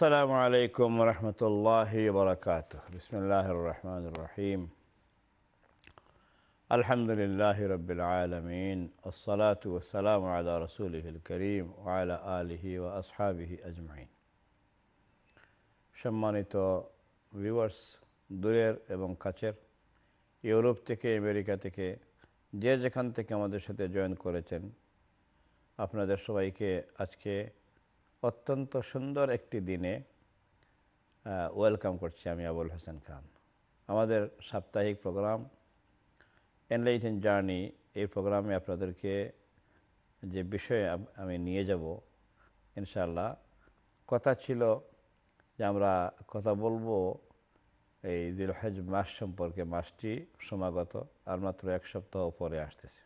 السلام عليكم ورحمة الله وبركاته بسم الله الرحمن الرحيم الحمد لله رب العالمين الصلاة والسلام على رسوله الكريم وعلى آله وأصحابه أجمعين সম্মানিত ভিউয়ার্স দূরের এবং কাছের ইউরোপ থেকে আমেরিকা থেকে যে যেখান থেকে আমাদের সাথে জয়েন করেছেন আপনাদের সবাইকে আজকে অত্যন্ত সুন্দর একটি দিনে ওয়েলকাম করছি আমি আবুল হাসান খান। আমাদের সাপ্তাহিক প্রোগ্রাম এনলাইটেন জার্নি এই প্রোগ্রামে আপনাদেরকে যে বিষয়ে আমি নিয়ে যাব ইনশাল্লাহ কথা ছিল যে আমরা কথা বলব এই জিলহজ মাস সম্পর্কে, মাসটি সমাগত, আর মাত্র এক সপ্তাহ পরে আসতেছে।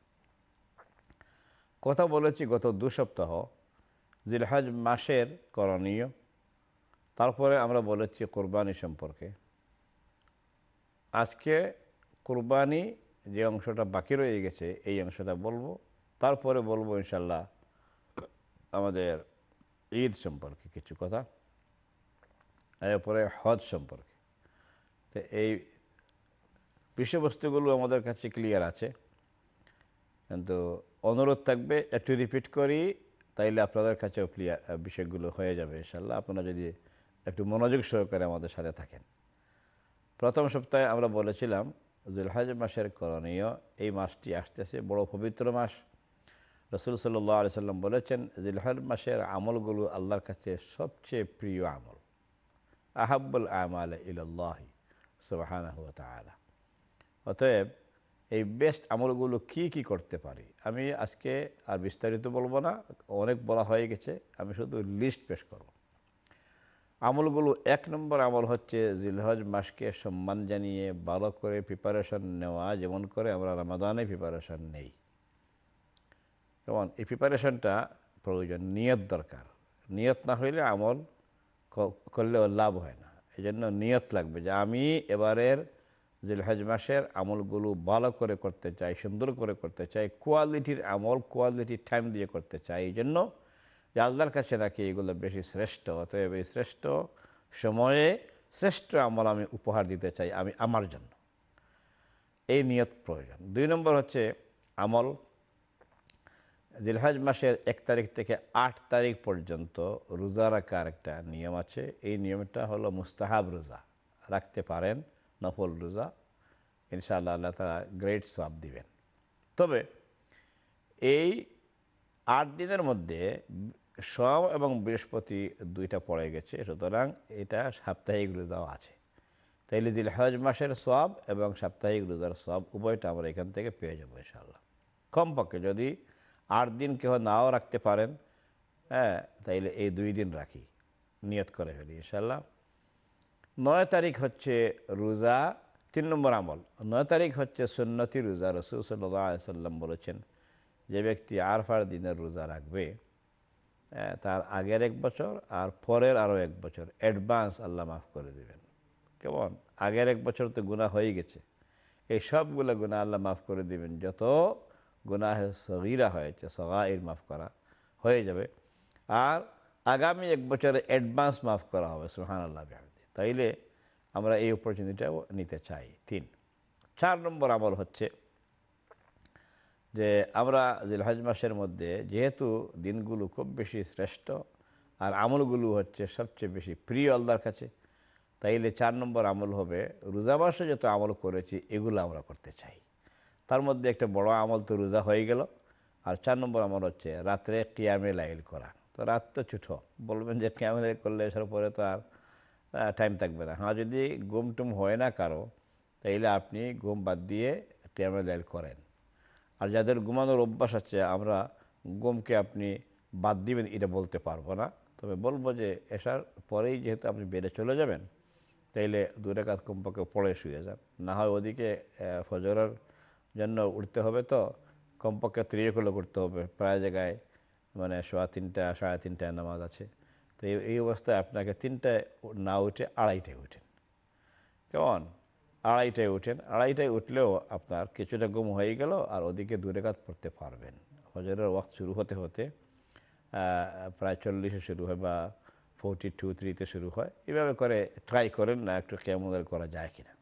কথা বলেছি গত দু সপ্তাহ জিলহজ মাসের করণীয়। তারপরে আমরা বলেছি কোরবানি সম্পর্কে। আজকে কোরবানি যে অংশটা বাকি রয়ে গেছে, এই অংশটা বলব। তারপরে বলব ইনশাল্লাহ আমাদের ঈদ সম্পর্কে কিছু কথা। এরপরে হজ সম্পর্কে। তো এই বিষয়বস্তুগুলো আমাদের কাছে ক্লিয়ার আছে। কিন্তু অনুরোধ থাকবে একটু রিপিট করি তাইলে আপনাদের কাছেও ক্লিয়ার বিষয়গুলো হয়ে যাবে ইনশাল্লাহ আপনারা যদি একটু মনোযোগ সহকারে আমাদের সাথে থাকেন। প্রথম সপ্তাহে আমরা বলেছিলাম, জুলহাজ মাসের করণীয় এই মাসটি আসতেছে, বড় পবিত্র মাস। রসুল সাল্লাহ আলি সাল্লাম বলেছেন, জিলহজ মাসের আমলগুলো আল্লাহর কাছে সবচেয়ে প্রিয় আমল। আহাব্বুল আমাল ইল্লাহি সুবাহানাহু তাআলা। অতএব এই বেস্ট আমলগুলো কি কি করতে পারি? আমি আজকে আর বিস্তারিত বলব না, অনেক বলা হয়ে গেছে, আমি শুধু লিস্ট পেশ করব। আমলগুলো এক নম্বর আমল হচ্ছে জিলহজ মাসকে সম্মান জানিয়ে ভালো করে প্রিপারেশন নেওয়া, যেমন করে আমরা রামাদানে প্রিপারেশন নেই। যেমন এই প্রিপারেশনটা প্রয়োজন, নিয়ত দরকার। নিয়ত না হইলে আমল করলেও লাভ হয় না। এই জন্য নিয়ত লাগবে যে আমি এবারের জিলহজ মাসের আমলগুলো ভালো করে করতে চাই সুন্দর করে করতে চাই কোয়ালিটির আমল কোয়ালিটির টাইম দিয়ে করতে চাই এই জন্য যে আল্লাহর কাছে নাকি এগুলো বেশি শ্রেষ্ঠ, অতএব এই শ্রেষ্ঠ সময়ে শ্রেষ্ঠ আমল আমি উপহার দিতে চাই আমি আমার জন্য। এই নিয়ত প্রয়োজন। দুই নম্বর হচ্ছে আমল জিলহাজ মাসের এক তারিখ থেকে আট তারিখ পর্যন্ত রোজা রাখার একটা নিয়ম আছে। এই নিয়মটা হলো মুস্তাহাব রোজা। রাখতে পারেন নফল রোজা, ইনশাআল্লাহ আল্লাহ তারা গ্রেট সব দিবেন। তবে এই আট দিনের মধ্যে সব এবং বৃহস্পতি দুইটা পড়ে গেছে, সুতরাং এটা সাপ্তাহিক রোজাও আছে। তাইলে জিলহজ মাসের সব এবং সাপ্তাহিক রোজার সব উভয়টা আমরা এখান থেকে পেয়ে যাব ইনশাআল্লাহ। কমপক্ষে যদি আট দিন কেউ নাও রাখতে পারেন হ্যাঁ তাইলে এই দুই দিন রাখি, নিয়ত করে ফেলি ইনশাল্লাহ নয় তারিখ হচ্ছে রোজা তিন নম্বর আমল। নয় তারিখ হচ্ছে সুন্নতি রোজা। রসুল সাল্লাহ সাল্লাম বলেছেন যে ব্যক্তি আরফার দিনের রোজা রাখবে হ্যাঁ, তার আগের এক বছর আর পরের আরও এক বছর। অ্যাডভান্স আল্লাহ মাফ করে দেবেন। কেমন? আগের এক বছর তো গুণা হয়ে গেছে। এই সবগুলো গুণা আল্লাহ মাফ করে দিবেন। যত গুনাহে সগিরা হয়েছে সগাইর মাফ করা হয়ে যাবে। আর আগামী এক বছরে অ্যাডভান্স মাফ করা হবে সুহান আল্লাহ তাইলে আমরা এই অপরচুনিটিটাও নিতে চাই। তিন, চার নম্বর আমল হচ্ছে যে আমরা জিলহজ মাসের মধ্যে যেহেতু দিনগুলো খুব বেশি শ্রেষ্ঠ আর আমলগুলো হচ্ছে সবচেয়ে বেশি প্রিয় আল্লাহর কাছে, তাইলে চার নম্বর আমল হবে রোজা মাসে যত আমল করেছি এগুলো আমরা করতে চাই। তার মধ্যে একটা বড় আমল তো রোজা হয়ে গেল। আর চার নম্বর আমল হচ্ছে রাত্রে কিয়ামে লাইল করা। তো রাত তো ছুটো, বলবেন যে কিয়ামে লাইল করলে এসার পরে তো আর টাইম থাকবে না। হ্যাঁ যদি ঘুম টুম হয় না কারও, তাইলে আপনি ঘুম বাদ দিয়ে কিয়ামে লাইল করেন। আর যাদের ঘুমানোর অভ্যাস আছে, আমরা ঘুমকে আপনি বাদ দিবেন, এটা বলতে পারব না। তবে বলব যে, এসার পরেই যেহেতু আপনি বেড়ে চলে যাবেন, তাইলে দূরে কাজ কমপক্ষে পড়ে শুয়ে যান। না হয় ওদিকে ফজরের জন্য উঠতে হবে তো, কমপক্ষে ত্রিয়কুলো করতে হবে। প্রায় জায়গায় মানে সোয়া তিনটা, সাড়ে তিনটায় নামাজ আছে। তো এই- অবস্থায় আপনাকে তিনটায় না উঠে আড়াইটায় উঠেন কেমন আড়াইটায় উঠেন আড়াইটায় উঠলেও আপনার কিছুটা গুম হয়ে গেল আর ওদিকে দূরে কাজ পড়তে পারবেন। হজরের ওয়াক্ত শুরু হতে হতে প্রায় চল্লিশে শুরু হয় বা ফোরটি টু থ্রিতে শুরু হয়। এভাবে করে ট্রাই করেন না, একটু কেমন করা যায় কিনা।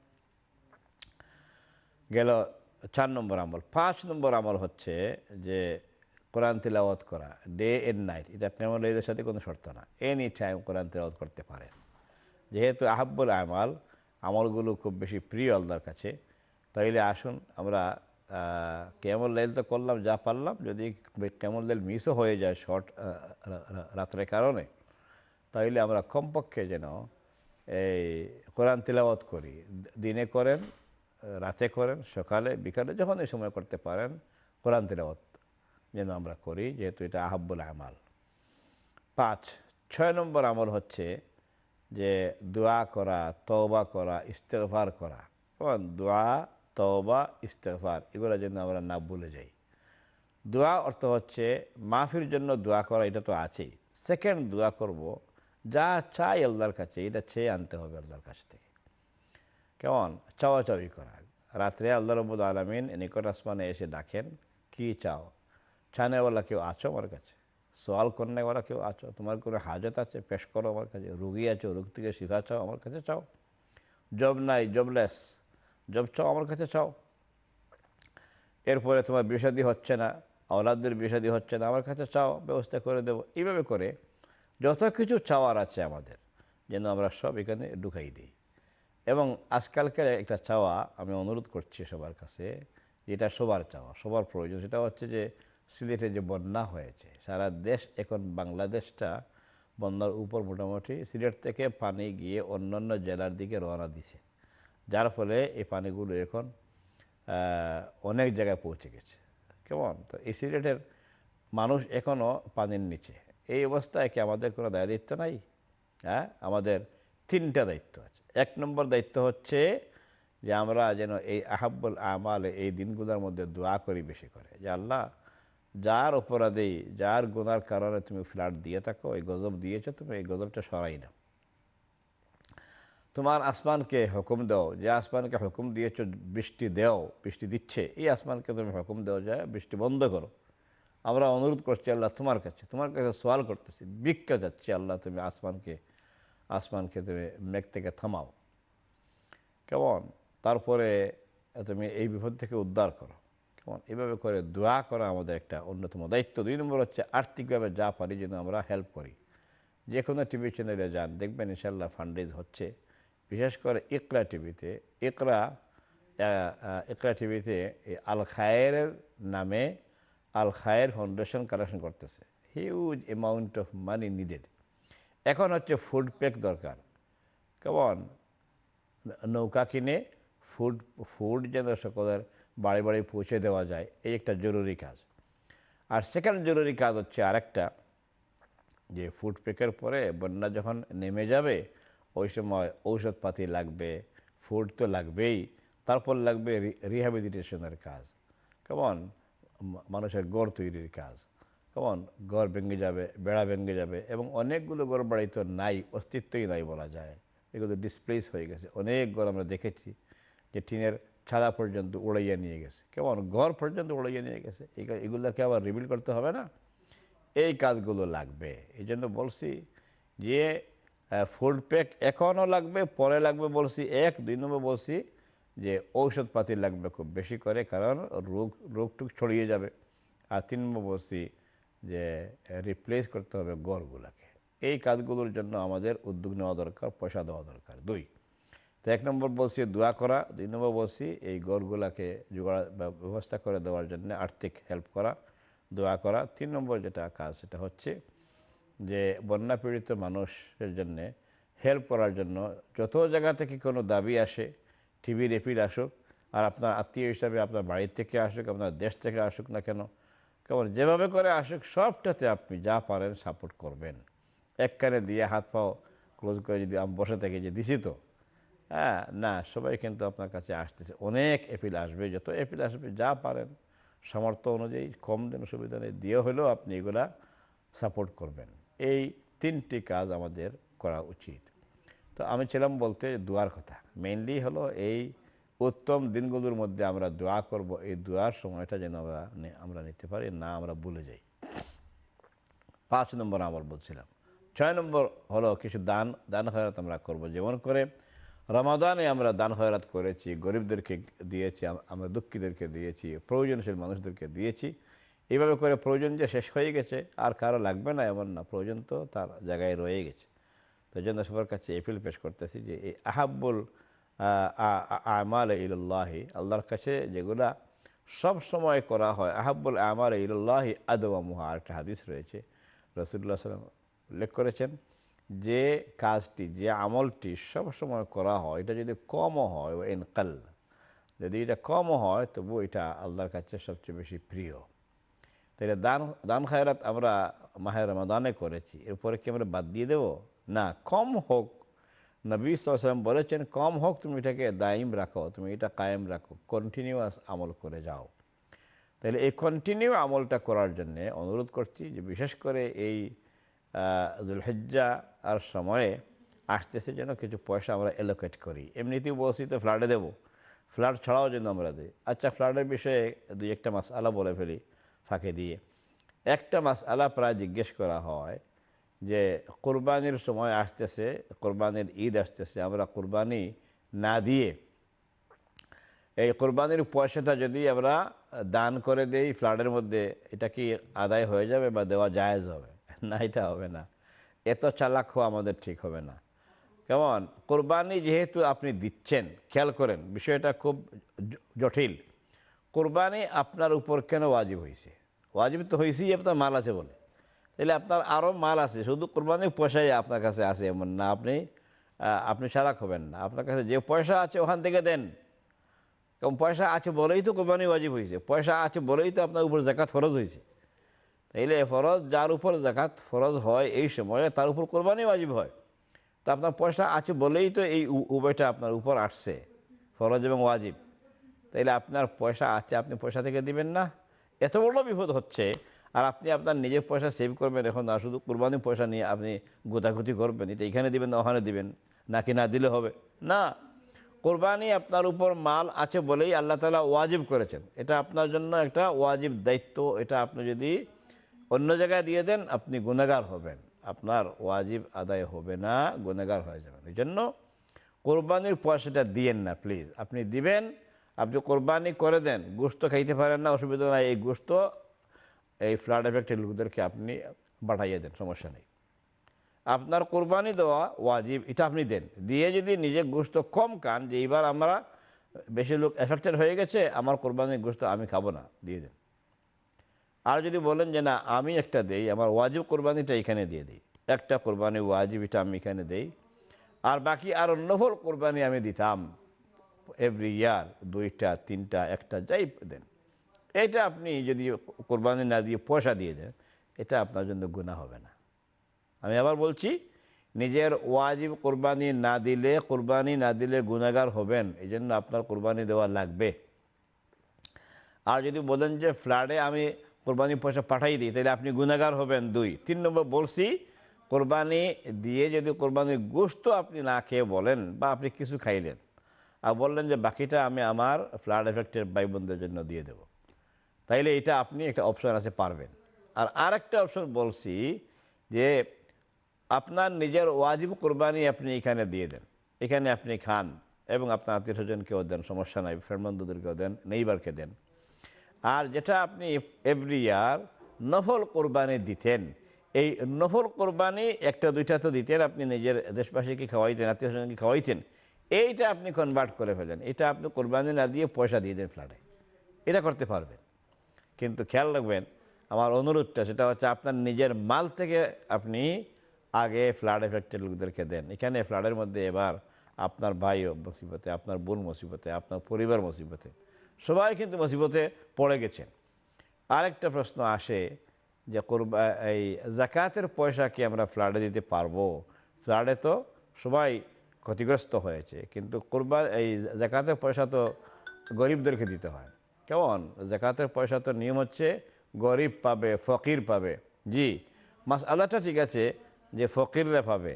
গেল চার নম্বর আমল। পাঁচ নম্বর আমল হচ্ছে যে কোরআন তেলাওয়াত করা ডে এন্ড নাইট এটা এদের সাথে কোনো শর্ত না। এনি টাইম কোরআন তেলাওয়াত করতে পারেন। যেহেতু আহাব্বুল আমাল, আমলগুলো খুব বেশি প্রিয় আল্লাহর কাছে, তাইলে আসুন আমরা কেমন লাইল তো করলাম, যা পারলাম, যদি কেমন লাইল মিসও হয়ে যায় শর্ট রাত্রের কারণে, তাইলে আমরা কমপক্ষে যেন এই কোরআন তিলাওয়াত করি। দিনে করেন, রাতে করেন, সকালে, বিকালে, যখন এই সময় করতে পারেন, কোরআন তিলাওয়াত যেন আমরা করি, যেহেতু এটা আহাব্বুল আমাল। পাঁচ, ছয় নম্বর আমল হচ্ছে যে দোয়া করা, তওবা করা, ইস্তেগফার করা। দোয়া, তওবা, ইস্তেগফার, এগুলো যেন আমরা না ভুলে যাই। দোয়া অর্থ হচ্ছে মাফির জন্য দোয়া করা, এটা তো আছেই। সেকেন্ড দোয়া করব, যা চাই আল্লাহর কাছে, এটা চেয়ে আনতে হবে আল্লাহর কাছ থেকে। কেমন? চাওয়াচাওয়ি করা। রাত্রে আল্লাহ রবুল আলমিন নিকট আসমানে এসে ডাকেন, কি চাও? ছানেওয়ালা কেউ আছো আমার কাছে? সোয়াল করনেওয়ালা কেউ আছো? তোমার কোনো হাজত আছে? পেশ করো আমার কাছে। রুগী আছো? রোগ থেকে শিখা চাও? আমার কাছে চাও। জব নাই, জবলেস। জব চাও? আমার কাছে চাও। এরপরে তোমার বিষাদি হচ্ছে না। আওলাদের বিষাদি হচ্ছে না। আমার কাছে চাও। ব্যবস্থা করে দেবো। এইভাবে করে যত কিছু চাওয়ার আছে আমাদের, যেন আমরা সব এখানে ঢুকাই দিই। এবং আজকালকার একটা চাওয়া আমি অনুরোধ করছি সবার কাছে, যেটা সবার চাওয়া, সবার প্রয়োজন। সেটা হচ্ছে যে সিলেটে যে বন্যা হয়েছে, সারা দেশ, এখন বাংলাদেশটা বন্যার উপর মোটামুটি সিলেট থেকে পানি গিয়ে অন্যান্য জেলার দিকে রওনা দিছে। যার ফলে এই পানিগুলো এখন অনেক জায়গায় পৌঁছে গেছে। কেমন? তো এই সিলেটের মানুষ এখনও পানির নিচে। এই অবস্থায় কি আমাদের কোনো দায় দায়িত্ব নাই? হ্যাঁ আমাদের তিনটা দায়িত্ব আছে। এক নম্বর দায়িত্ব হচ্ছে যে আমরা যেন এই আহাব্বুল আমাল এই দিনগুলোর মধ্যে দোয়া করি বেশি করে। যে আল্লাহ যার অপরাধেই যার গুনার কারণে তুমি ফ্ল্যাট দিয়ে থাকো, এই গজব দিয়েছ, তুমি এই গজবটা সরাই নাও। তোমার আসমানকে হুকুম দাও, যে আসমানকে হুকুম দিয়েছ, বৃষ্টি দেও, বৃষ্টি দিচ্ছে, এই আসমানকে তুমি হুকুম দেও যায় বৃষ্টি বন্ধ করো। আমরা অনুরোধ করছি আল্লাহ তোমার কাছে তোমার কাছে সওয়াল করতেছি, ভিক্ষা যাচ্ছে আল্লাহ তুমি আসমানকে আসমানকে তুমি মেঘ থেকে থামাও। কেমন? তারপরে তুমি এই বিপদ থেকে উদ্ধার করো। কেমন এইভাবে করে দোয়া করা আমাদের একটা অন্যতম দায়িত্ব। দুই নম্বর হচ্ছে আর্থিকভাবে যা পারি যেন আমরা হেল্প করি। যে কোনো টিভি চ্যানেলে যান, দেখবেন ইনশাল্লাহ ফান্ডেজ হচ্ছে। বিশেষ করে ইকরা টিভিতে, ইকরা ইকরা টিভিতে আল খায়ের নামে আল খায়ের ফাউন্ডেশন কালেকশন করতেছে। Huge amount of money needed এখন হচ্ছে ফুড প্যাক দরকার। কেমন নৌকা কিনে ফুড ফুড যেন সকলের বাড়ি বাড়ি পৌঁছে দেওয়া যায়, এই একটা জরুরি কাজ। আর সেকেন্ড জরুরি কাজ হচ্ছে আরেকটা, যে ফুড প্যাকের পরে বন্যা যখন নেমে যাবে, ওই সময় ঔষধপাতি লাগবে ফুড তো লাগবেই, তারপর লাগবে রিহ্যাবিলিটেশনের কাজ। কেমন মানুষের গড় তৈরির কাজ। কেমন গড় ভেঙে যাবে, বেড়া ভেঙে যাবে, এবং অনেকগুলো গড় বাড়ি তো নাই, অস্তিত্বই নাই বলা যায়। এগুলো ডিসপ্লেস হয়ে গেছে। অনেক ঘর আমরা দেখেছি, যে টিনের ছাদা পর্যন্ত উড়াইয়া নিয়ে গেছে। কেমন ঘর পর্যন্ত উড়াইয়া নিয়ে গেছে। এগুলোকে আবার রিবিল করতে হবে না? এই কাজগুলো লাগবে। এই জন্য বলছি যে ফুড প্যাক এখনও লাগবে, পরে লাগবে বলছি এক। দুই নম্বর বলছি যে, ঔষধপাতি লাগবে খুব বেশি করে, কারণ রোগ রোগটুক ছড়িয়ে যাবে। আর তিন নম্বর বলছি যে রিপ্লেস করতে হবে গড়গুলাকে। এই কাজগুলোর জন্য আমাদের উদ্যোগ নেওয়া দরকার, পয়সা দেওয়া দরকার। দুই তো এক নম্বর বলছি দোয়া করা, দুই নম্বর বলছি এই গড়গুলাকে জোগাড় ব্যবস্থা করে দেওয়ার জন্য আর্থিক হেল্প করা, দোয়া করা। তিন নম্বর যেটা কাজ, সেটা হচ্ছে যে বন্যা পীড়িত মানুষের জন্য হেল্প করার জন্য যত জায়গা থেকে কোনো দাবি আসে টিভির এপিল আসুক, আর আপনার আত্মীয় হিসাবে আপনার বাড়ির থেকে আসুক, আপনার দেশ থেকে আসুক না কেন, কেমন যেভাবে করে আসুক, সবটাতে আপনি যা পারেন সাপোর্ট করবেন। এক কানে দিয়ে হাত পাও ক্লোজ করে যদি আমি বসে থাকি, যে দিছি তো। হ্যাঁ না, সবাই কিন্তু আপনার কাছে আসতেছে। অনেক এপিল আসবে, যত এপিল আসবে, যা পারেন, সামর্থ্য অনুযায়ী কম দেন সুবিধা নেই, দিয়ে হলেও আপনি এগুলা সাপোর্ট করবেন। এই তিনটি কাজ আমাদের করা উচিত। তো আমি ছিলাম বলতে দোয়ার কথা। মেইনলি হলো এই উত্তম দিনগুলোর মধ্যে আমরা দোয়া করব, এই দোয়ার সময়টা যেন আমরা আমরা নিতে পারি, না আমরা ভুলে যাই। পাঁচ নম্বর আমল বলছিলাম। ছয় নম্বর হলো কিছু দান দান খয়রাত আমরা করব। যেমন করে রমাদানে আমরা দান হয়রাত করেছি, গরিবদেরকে দিয়েছি আমরা দুঃখীদেরকে দিয়েছি, প্রয়োজনশীল মানুষদেরকে দিয়েছি। এইভাবে করে প্রয়োজন যে শেষ হয়ে গেছে, আর কারও লাগবে না এমন না, প্রয়োজন তো তার জায়গায় রয়ে গেছে। তো জন্য সবার কাছে এপিল পেশ করতেছি যে এই আহাব্বুল আমাল ইল্লাহি আল্লাহর কাছে যেগুলা সব সময় করা হয়, আহাব্বুল আমার ইল্লাহি আদওয়ামুহা আর একটা হাদিস রয়েছে। রসুল্লাহ সাল্লাম উল্লেখ করেছেন যে কাজটি, যে আমলটি সব সময় করা হয়, এটা যদি কমও হয় ও ইনকাল যদি এটা কমও হয় তবু এটা আল্লাহর কাছে সবচেয়ে বেশি প্রিয়। তাহলে দান দান খায়রাত আমরা মাহের রমাদানে করেছি, এরপরে কি আমরা বাদ দিয়ে দেব? না, কম হোক। নবী সাল্লাম বলেছেন, কম হোক, তুমি এটাকে দায়ম রাখো, তুমি এটা কায়েম রাখো কন্টিনিউয়াস আমল করে যাও। তাহলে এই কন্টিনিউ আমলটা করার জন্যে অনুরোধ করছি যে বিশেষ করে এই জুলহজ্জা আর সময়ে আসতেছে যেন কিছু পয়সা আমরা এলোকেট করি। এমনিতেও বলছি তো ফ্ল্যাটে দেবো। ফ্ল্যাট ছাড়াও যেন আমরা দিই। আচ্ছা ফ্ল্যাটের বিষয়ে দুই একটা মাস আলা বলে ফেলি ফাঁকে দিয়ে। একটা মাস আলা প্রায় জিজ্ঞেস করা হয় যে, কোরবানির সময় আসতেছে, কোরবানির ঈদ আসতেছে, আমরা কোরবানি না দিয়ে এই কোরবানির পয়সাটা যদি আমরা দান করে দেই ফ্ল্যাটের মধ্যে এটা কি আদায় হয়ে যাবে বা দেওয়া জায়েজ হবে? না, এটা হবে না। এত চালাক হওয়া আমাদের ঠিক হবে না। কেমন কোরবানি যেহেতু আপনি দিচ্ছেন, খেয়াল করেন, বিষয়টা খুব জটিল। কোরবানি আপনার উপর কেন ওয়াজিব হয়েছে ওয়াজিব তো হয়েছেই আপনার মাল আছে বলে। তাহলে আপনার আরও মাল আছে, শুধু কোরবানির পয়সাই আপনার কাছে আছে এমন না, আপনি আপনি চালাক হবেন না। আপনার কাছে যে পয়সা আছে ওখান থেকে দেন। কারণ পয়সা আছে বলেই তো কোরবানি ওয়াজিব হয়েছে পয়সা আছে বলেই তো আপনার উপর জাকাত ফরজ হয়েছে তাইলে ফরজ, যার উপর জাকাত ফরজ হয় এই সময়ে, তার উপর কোরবানি ওয়াজিব হয়। তো আপনার পয়সা আছে বলেই তো এই উভয়টা আপনার উপর আসছে, ফরজ এবং ওয়াজিব। তাইলে আপনার পয়সা আছে, আপনি পয়সা থেকে দিবেন না। এত বড় বিপদ হচ্ছে, আর আপনি আপনার নিজের পয়সা সেভ করবেন, এখন না শুধু কোরবানির পয়সা নিয়ে আপনি গোদাগুতি করবেন, এটা এখানে দিবেন না, ওখানে দিবেন, নাকি না দিলে হবে? না। কোরবানি আপনার উপর মাল আছে বলেই আল্লাহ তালা ওয়াজিব করেছেন। এটা আপনার জন্য একটা ওয়াজিব দায়িত্ব, এটা আপনি যদি অন্য জায়গায় দিয়ে দেন, আপনি গুণাগার হবেন। আপনার ওয়াজিব আদায় হবে না, গুণাগার হয়ে যাবেন। এই জন্য কোরবানির পয়সাটা দিয়েন না প্লিজ আপনি দিবেন, আপনি কোরবানি করে দেন গোস্ত খাইতে পারেন না, অসুবিধা নাই, এই গোস্ত এই ফ্লাড এফেক্টের লোকদেরকে আপনি পাঠাইয়ে দেন, সমস্যা নেই। আপনার কোরবানি দেওয়া ওয়াজিব, এটা আপনি দেন। দিয়ে যদি নিজে গোস্ত কম খান, যে এইবার আমরা বেশি লোক এফেক্টেড হয়ে গেছে, আমার কোরবানির গোস্ত আমি খাব না, দিয়ে দেন। আর যদি বলেন যে, না, আমি একটা দেই, আমার ওয়াজিব কোরবানিটা এখানে দিয়ে দিই, একটা কোরবানি ওয়াজিব এটা আমি এখানে দেই, আর বাকি আর নফল কোরবানি আমি দিতাম এভরি ইয়ার দুইটা, তিনটা, একটা যাই দেন। এটা আপনি যদি কোরবানি না দিয়ে পয়সা দিয়ে দেন, এটা আপনার জন্য গুণা হবে না। আমি আবার বলছি, নিজের ওয়াজিব কোরবানি না দিলে, কোরবানি না দিলে গুণাগার হবেন এই জন্য আপনার কোরবানি দেওয়া লাগবে। আর যদি বলেন যে ফ্ল্যাটে আমি কোরবানি পয়সা পাঠাই দিই, তাহলে আপনি গুণাগার হবেন দুই। তিন নম্বর বলছি, কোরবানি দিয়ে যদি কোরবানির গোস্ত আপনি না খেয়ে বলেন বা আপনি কিছু খাইলেন আর বললেন যে বাকিটা আমি আমার ফ্লাড এফেক্টের ভাই জন্য দিয়ে দেব, তাইলে এটা আপনি একটা অপশন আছে পারবেন। আর আরেকটা অপশন বলছি যে আপনার নিজের ওয়াজিব কোরবানি আপনি এখানে দিয়ে দেন, এখানে আপনি খান এবং আপনার আত্মীয় স্বজনকেও দেন, সমস্যা নাই, ফ্রেন্ড বন্ধুদেরকেও দেন নেইবারকে দেন। আর যেটা আপনি এভরি ইয়ার নফল কোরবানি দিতেন, এই নফল কোরবানি একটা, দুইটা তো দিতেন আপনি নিজের দেশবাসীকে খাওয়াইতেন আত্মীয় স্বজনকে খাওয়াইতেন, এইটা আপনি কনভার্ট করে ফেলেন এটা আপনি কোরবানি না দিয়ে পয়সা দিয়ে দেন ফ্ল্যাটে এটা করতে পারবেন। কিন্তু খেয়াল রাখবেন, আমার অনুরোধটা সেটা হচ্ছে আপনার নিজের মাল থেকে আপনি আগে ফ্লাড এফেক্টেড লোকদেরকে দেন। এখানে ফ্লাডের মধ্যে এবার আপনার ভাইও মুসিবতে, আপনার বোন মুসিবতে, আপনার পরিবার মুসিবতে। সবাই কিন্তু মুসিবতে পড়ে গেছেন। আরেকটা প্রশ্ন আসে যে কোরবা এই জাকাতের পয়সা কি আমরা ফ্লাডে দিতে পারব? ফ্লাডে তো সবাই ক্ষতিগ্রস্ত হয়েছে, কিন্তু কোরবা এই জাকাতের পয়সা তো গরিবদেরকে দিতে হয়। কেমন? জাকাতের পয়সা তো নিয়ম হচ্ছে গরিব পাবে, ফকির পাবে। জি মাস আল্লাহটা ঠিক আছে যে ফকিররা পাবে।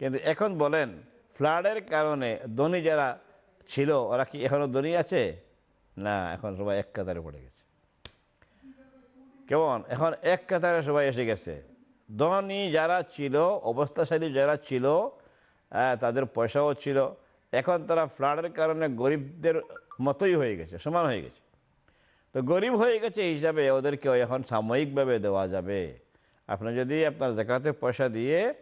কিন্তু এখন বলেন ফ্লাডের কারণে ধনী যারা ছিল, ওরা কি এখনও ধনী আছে? না এখন সবাই এক কাতারে পড়ে গেছে। কেমন? এখন এক কাতারে সবাই এসে গেছে। ধনী যারা ছিল অবস্থাশালী যারা ছিল আহ, তাদের পয়সাও ছিল। এখন তারা ফ্লাডের কারণে গরিবদের মতোই হয়ে গেছে সমান হয়ে গেছে। তো গরিব হয়ে গেছে হিসাবে ওদেরকে এখন সাময়িকভাবে দেওয়া যাবে। আপনি যদি আপনার জাকাতের পয়সা দিয়ে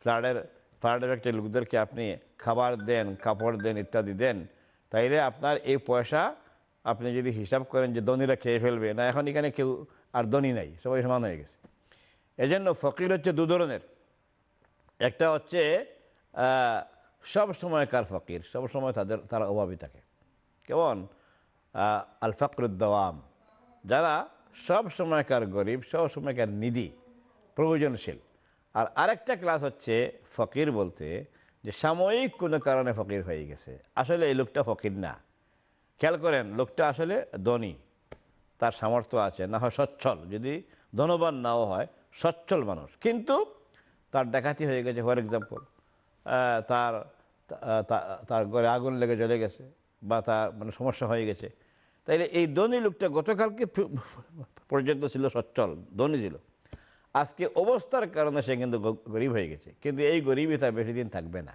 ফ্লাডের ফ্লাডের একটা লোকদেরকে আপনি খাবার দেন কাপড় দেন ইত্যাদি দেন তাইলে আপনার এই পয়সা আপনি যদি হিসাব করেন যে দনিরা খেয়ে ফেলবে, না, এখন এখানে কেউ আর দনি নাই, সবাই সমান হয়ে গেছে। এজন্য ফকির হচ্ছে দু ধরনের। একটা হচ্ছে সব সময়কার ফকির, সব সময় তাদের, তারা অভাবই থাকে। কেমন? আল ফকরুদ্দাওয়াম যারা সব সময়কার গরিব, সব সময়কার নিধি প্রয়োজনশীল। আর আরেকটা ক্লাস হচ্ছে ফকির বলতে যে সাময়িক কোনো কারণে ফকির হয়ে গেছে। আসলে এই লোকটা ফকির না। খেয়াল করেন, লোকটা আসলে ধনী, তার সামর্থ্য আছে, না হয় সচ্ছল। যদি ধনবান নাও হয়, সচ্ছল মানুষ। কিন্তু তার ডাকাতি হয়ে গেছে, ফর এক্সাম্পল তার তার ঘরে আগুন লেগে জ্বলে গেছে বা তার মানে সমস্যা হয়ে গেছে। তাইলে এই ধনী লোকটা গতকালকে পর্যন্ত ছিল সচ্ছল, ধনী ছিল। আজকে অবস্থার কারণে সে কিন্তু গরিব হয়ে গেছে। কিন্তু এই গরিবই তার বেশি দিন থাকবে না।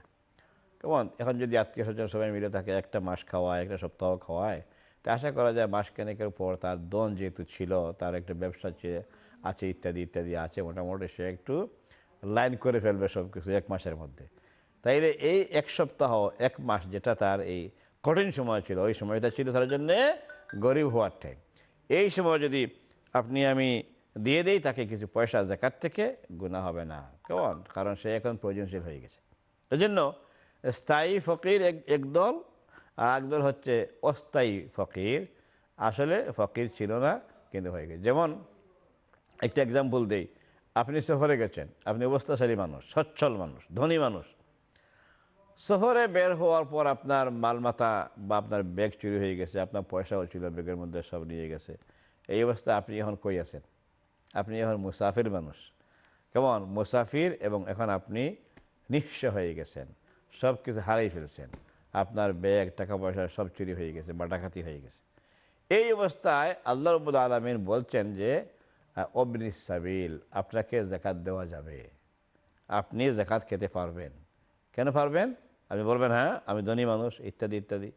কেমন এখন যদি আত্মীয় স্বজন সবাই মিলে থাকে, একটা মাস খাওয়ায়, একটা সপ্তাহ খাওয়ায়, তা আশা করা যায় মাস কেনেকের পর তার দন যেহেতু ছিল, তার একটা ব্যবসা আছে, ইত্যাদি ইত্যাদি আছে, মোটামুটি সে একটু লাইন করে ফেলবে সব কিছু এক মাসের মধ্যে। তাইলে এই এক সপ্তাহ, এক মাস যেটা তার এই কঠিন সময় ছিল, ওই সময়টা ছিল তার জন্যে গরিব হওয়ার টাইম এই সময় যদি আপনি আমি দিয়ে দেই, তাকে কিছু পয়সা, জাকাত থেকে গুণা হবে না। কেমন কারণ সে এখন প্রয়োজনশীল হয়ে গেছে। এই জন্য স্থায়ী ফকির এক, একদল, আর একদল হচ্ছে অস্থায়ী ফকির। আসলে ফকির ছিল না, কিন্তু হয়ে গেছে। যেমন একটা এক্সাম্পল দেই। আপনি সফরে গেছেন, আপনি অবস্থাশালী মানুষ, সচ্ছল মানুষ, ধনী মানুষ। সফরে বের হওয়ার পর আপনার মালমাতা বা আপনার ব্যাগ চুরি হয়ে গেছে, আপনার পয়সাও ছিল ব্যাগের মধ্যে, সব নিয়ে গেছে। এই অবস্থা আপনি এখন কই আছেন? আপনি এখন মুসাফির মানুষ। কেমন মুসাফির এবং এখন আপনি নিঃস্ব হয়ে গেছেন। সব কিছু হারাই ফেলছেন। আপনার ব্যাগ টাকা পয়সা সব চুরি হয়ে গেছে বা ডাকাতি হয়ে গেছে। এই অবস্থায় আল্লাহ রবুল আলমিন বলছেন যে অবনিস সাবিল, আপনাকে জাকাত দেওয়া যাবে। আপনি জাকাত খেতে পারবেন। কেন পারবেন? আপনি বলবেন হ্যাঁ আমি ধনী মানুষ, ইত্যাদি ইত্যাদি।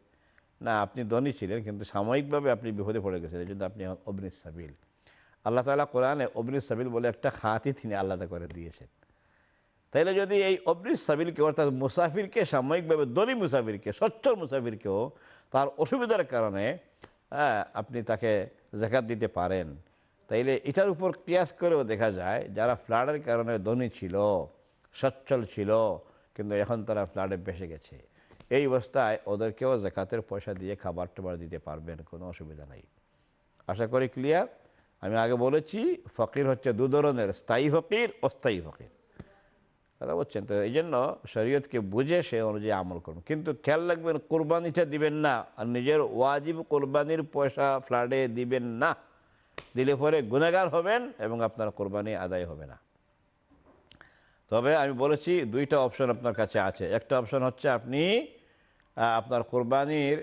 না, আপনি ধনী ছিলেন, কিন্তু সাময়িকভাবে আপনি বিপদে পড়ে গেছেন। জন্য আপনি এখন অবনিস সাবিল। আল্লাহ তালা কোরআনে অবনিস সাবিল বলে একটা খাতি তিনি আলাদা করে দিয়েছেন। তাইলে যদি এই অবনিস সাবিলকে অর্থাৎ মুসাফিরকে সাময়িকভাবে ধনী মুসাফিরকে সচ্ছল মুসাফিরকেও তার অসুবিধার কারণে হ্যাঁ, আপনি তাকে জাকাত দিতে পারেন। তাইলে এটার উপর ক্রিয়াস করেও দেখা যায় যারা ফ্লাডের কারণে ধনী ছিল সচ্ছল ছিল কিন্তু এখন তারা ফ্লাডে বেসে গেছে। এই অবস্থায় ওদেরকেও জাকাতের পয়সা দিয়ে খাবার টাবার দিতে পারবেন কোনো অসুবিধা নাই। আশা করি ক্লিয়ার আমি আগে বলেছি ফকির হচ্ছে দু ধরনের স্থায়ী ফকির অস্থায়ী ফকির। কথা বলছেন, তো এই জন্য শরীয়তকে বুঝে সে অনুযায়ী আমল করুন। কিন্তু খেয়াল রাখবেন, কোরবানিটা দিবেন না আর নিজের ওয়াজিব কোরবানির পয়সা ফ্লাডে দিবেন না। দিলে পরে গুণাগার হবেন এবং আপনার কোরবানি আদায় হবে না। তবে আমি বলেছি, দুইটা অপশন আপনার কাছে আছে। একটা অপশন হচ্ছে আপনি আপনার কোরবানির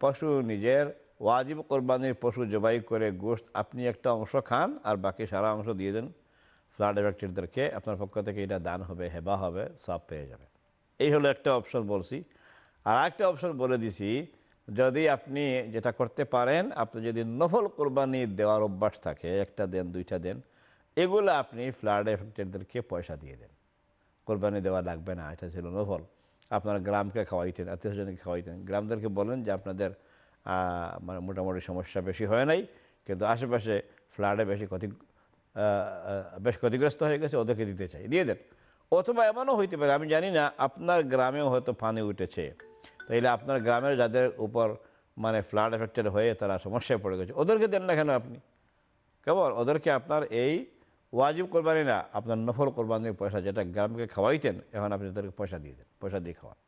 পশু নিজের, ওয়াজিব কোরবানির পশু জবাই করে গোশত আপনি একটা অংশ খান আর বাকি সারা অংশ দিয়ে দেন। ফ্লাড এফেক্টেডদেরকে আপনার পক্ষ থেকে এটা দান হবে, হেবা হবে, সব পেয়ে যাবে এই হলো একটা অপশন বলছি। আর একটা অপশন বলে দিছি, যদি আপনি যেটা করতে পারেন, আপনি যদি নফল কোরবানি দেওয়ার অভ্যাস থাকে, একটা দেন, দুইটা দেন, এগুলো আপনি ফ্লাড এফেক্টেডদেরকে পয়সা দিয়ে দেন। কোরবানি দেওয়া লাগবে না, এটা ছিল নফল। আপনার গ্রামকে খাওয়াইতেন আত্মীয় স্বজনকে খাওয়াইতেন গ্রামদেরকে বলেন যে আপনাদের মানে মোটামুটি সমস্যা বেশি হয় নাই, কিন্তু আশেপাশে ফ্লাডে বেশি ক্ষতি বেশ ক্ষতিগ্রস্ত হয়ে গেছে, ওদেরকে দিতে চাই। দিয়ে দেন। অথবা এমনও হইতে পারে, আমি জানি না, আপনার গ্রামেও হয়তো পানি উঠেছে। তাইলে আপনার গ্রামের যাদের উপর মানে ফ্লাড এফেক্টেড হয়ে তারা সমস্যায় পড়ে গেছে, ওদেরকে দেন না কেন আপনি? কেমন? ওদেরকে আপনার এই ওয়াজিব কোরবানি না, আপনার নফল কোরবানির পয়সা, যেটা গ্রামকে খাওয়াইতেন, এখন আপনি ওদেরকে পয়সা দিয়ে দেন, পয়সা দিয়ে খাওয়ান।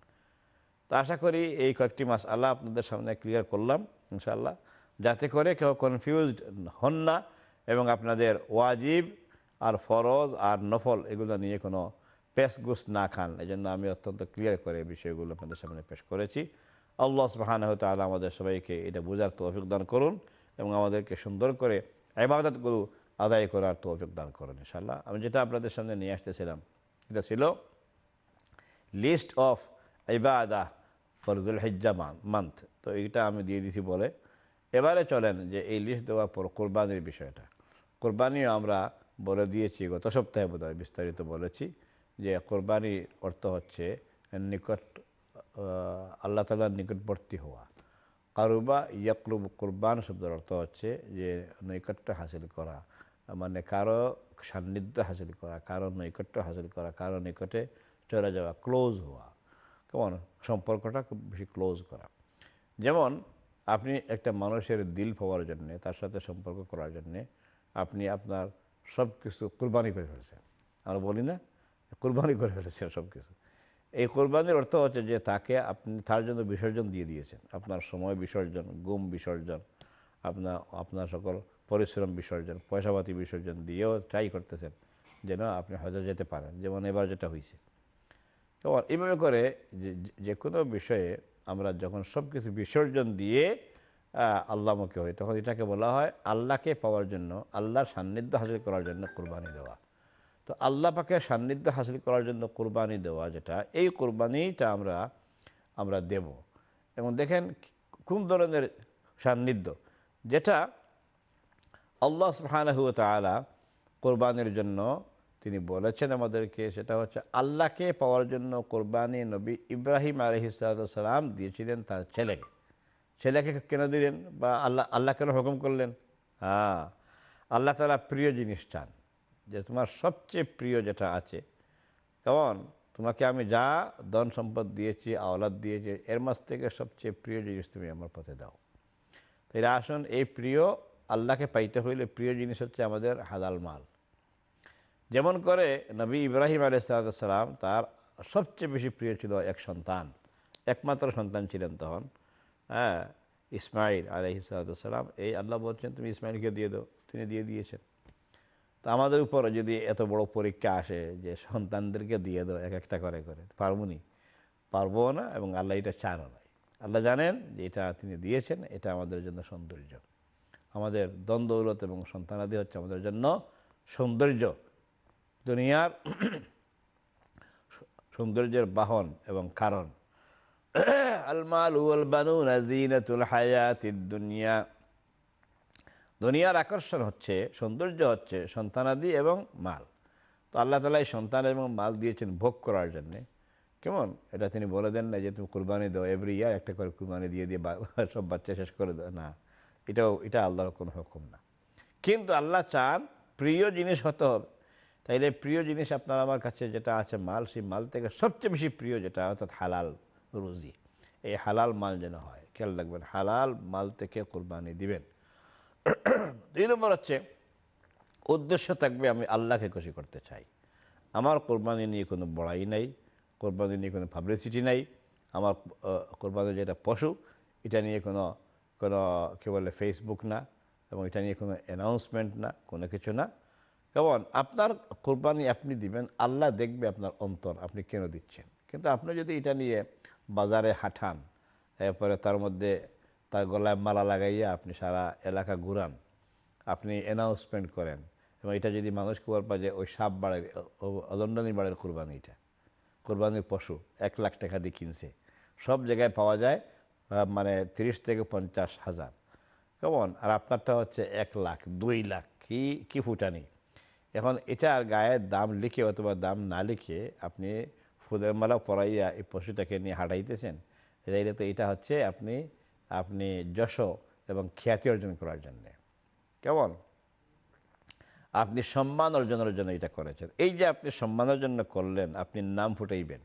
তো আশা করি এই কয়েকটি মাস আল্লাহ আপনাদের সামনে ক্লিয়ার করলাম, ইনশাআল্লাহ। যাতে করে কেউ কনফিউজড হন না এবং আপনাদের ওয়াজিব আর ফরজ আর নফল এগুলো নিয়ে কোনো পেশ গুস না খান। এই জন্য আমি অত্যন্ত ক্লিয়ার করে বিষয়গুলো আপনাদের সামনে পেশ করেছি। আল্লাহ সুবাহান তাআলা আমাদের সবাইকে এটা বোঝার তৌফিক দান করুন এবং আমাদেরকে সুন্দর করে ইবাদতগুলো আদায় করার তৌফিক দান করুন ইনশাআল্লাহ। আমি যেটা আপনাদের সামনে নিয়ে আসতেছিলাম, এটা ছিল লিস্ট অফ ইবাদা ফরজুল হিজ্জা মান্থ তো এইটা আমি দিয়ে দিছি বলে। এবারে চলেন যে এই লিস্ট দেওয়ার পর কোরবানির বিষয়টা। কোরবানিও আমরা বলে দিয়েছি, গত সপ্তাহে বোধহয় বিস্তারিত বলেছি, যে কোরবানির অর্থ হচ্ছে নিকট আল্লাহ তালার নিকটবর্তী হওয়া। কারুবা ইয়াকলুব কোরবান শব্দের অর্থ হচ্ছে যে নৈকট্য হাসিল করা মানে কারও সান্নিধ্য হাসিল করা, কারও নৈকট্য হাসিল করা, কারও নিকটে চলে যাওয়া ক্লোজ হওয়া। কেমন? সম্পর্কটা খুব বেশি ক্লোজ করা। যেমন, আপনি একটা মানুষের দিল পাওয়ার জন্যে, তার সাথে সম্পর্ক করার জন্যে আপনি আপনার সব কিছু কোরবানি করে ফেলেছেন। আমরা বলি না, কোরবানি করে ফেলেছেন সব কিছু এই কোরবানির অর্থ হচ্ছে যে তাকে আপনি, তার জন্য বিসর্জন দিয়ে দিয়েছেন। আপনার সময় বিসর্জন গুম বিসর্জন, আপনার আপনার সকল পরিশ্রম বিসর্জন, পয়সাপাতি বিসর্জন দিয়েও ট্রাই করতেছেন যেন আপনি হয়তো যেতে পারেন, যেমন এবার যেটা হয়েছে এবার এইভাবে করে যে যে কোনো বিষয়ে আমরা যখন সব কিছু বিসর্জন দিয়ে আল্লাহমুখী হই তখন এটাকে বলা হয় আল্লাহকে পাওয়ার জন্য, আল্লাহর সান্নিধ্য হাসিল করার জন্য কোরবানি দেওয়া। তো আল্লাহ পাকে সান্নিধ্য হাসিল করার জন্য কোরবানি দেওয়া যেটা, এই কোরবানিটা আমরা আমরা দেব। এবং দেখেন কোন ধরনের সান্নিধ্য? যেটা আল্লাহ সুবহানাহু ওয়া তাআলা কোরবানির জন্য তিনি বলেছেন আমাদেরকে, সেটা হচ্ছে আল্লাহকে পাওয়ার জন্য কোরবানি নবী ইব্রাহিম আলহিসাল্লাম দিয়েছিলেন তার ছেলেকে। ছেলেকে কেন দিলেন বা আল্লাহ আল্লাহ কেন হুকুম করলেন? হ্যাঁ আল্লাহ তালা প্রিয় জিনিস চান, যে তোমার সবচেয়ে প্রিয় যেটা আছে। কেমন তোমাকে আমি যা ধন সম্পদ দিয়েছি, আওলাদ দিয়েছি, এর মাঝ থেকে সবচেয়ে প্রিয় জিনিস তুমি আমার পথে দাও। তাই আসুন, এই প্রিয় আল্লাহকে পাইতে হইলে প্রিয় জিনিস হচ্ছে আমাদের হালাল মাল। যেমন করে নবী ইব্রাহিম আলাইসালাম তার সবচেয়ে বেশি প্রিয় ছিল এক সন্তান, একমাত্র সন্তান ছিলেন তখন। হ্যাঁ ইসমাইল আলহিসাল্লাম এই আল্লাহ বলছেন, তুমি ইসমাইলকে দিয়ে দাও, তিনি দিয়ে দিয়েছেন। তো আমাদের উপর যদি এত বড় পরীক্ষা আসে যে সন্তানদেরকে দিয়ে দাও, এক একটা করে করে, পারব নি? পারব না এবং আল্লাহ এটা চানও নাই। আল্লাহ জানেন যে এটা তিনি দিয়েছেন, এটা আমাদের জন্য সৌন্দর্য। আমাদের দ্বন্দ্বৌলত এবং সন্তানাদি হচ্ছে আমাদের জন্য সৌন্দর্য। দুনিয়ার সৌন্দর্যের বাহন এবং কারণ। আলমাল দুনিয়ার আকর্ষণ হচ্ছে, সৌন্দর্য হচ্ছে সন্তানাদি এবং মাল। তো আল্লাহ তালা এই সন্তান এবং মাল দিয়েছেন ভোগ করার জন্যে। কেমন? এটা তিনি বলে দেন না যে তুমি কুরবানি দাও, এভরি ইয়ার একটা করে কুরবানি দিয়ে দিয়ে সব বাচ্চা শেষ করে দাও। না, এটাও এটা আল্লাহর কোনো হুকুম না। কিন্তু আল্লাহ চান প্রিয় জিনিস হতে হবে। তাইলে প্রিয় জিনিস আপনার আমার কাছে যেটা আছে মাল, সেই মাল থেকে সবচেয়ে বেশি প্রিয় যেটা, অর্থাৎ হালাল। রুজি। এই হালাল মাল যেন হয়। খেয়াল রাখবেন, হালাল মাল থেকে কোরবানি দিবেন। দুই নম্বর হচ্ছে, উদ্দেশ্য থাকবে আমি আল্লাহকে খুশি করতে চাই। আমার কোরবানি নিয়ে কোনো বড়াই নাই, কোরবানি নিয়ে কোনো পাবলিসিটি নাই। আমার কোরবানি যেটা পশু, এটা নিয়ে কোনো কোনো, কী বলে ফেসবুক না, এবং এটা নিয়ে কোনো অ্যানাউন্সমেন্ট না, কোনো কিছু না। কেমন আপনার কোরবানি আপনি দিবেন, আল্লাহ দেখবে আপনার অন্তর আপনি কেন দিচ্ছেন। কিন্তু আপনি যদি এটা নিয়ে বাজারে হাঁটান, এরপরে তার মধ্যে তার গলায় মালা লাগাইয়া আপনি সারা এলাকা ঘুরান, আপনি অ্যানাউন্সমেন্ট করেন এবং এটা যদি মানুষ খবর পায় যে ওই সাপ বাড়ের অলন্ডনী বাড়ের কোরবানি এটা, কোরবানির পশু এক লাখ টাকা দিয়ে কিনছে, সব জায়গায় পাওয়া যায় মানে তিরিশ থেকে পঞ্চাশ হাজার কেমন আর আপনারটা হচ্ছে এক লাখ, দুই লাখ, কি কি ফুটানি, এখন এটার গায়ের দাম লিখে অথবা দাম না লিখে আপনি ফুলের মালা পরাইয়া এই পশুটাকে নিয়ে হাঁটাইতেছেন, তাইলে তো এটা হচ্ছে আপনি আপনি যশ এবং খ্যাতি অর্জন করার জন্যে। কেমন? আপনি সম্মান অর্জনের জন্য এটা করেছেন। এই যে আপনি সম্মানের জন্য করলেন, আপনি নাম ফুটাইবেন,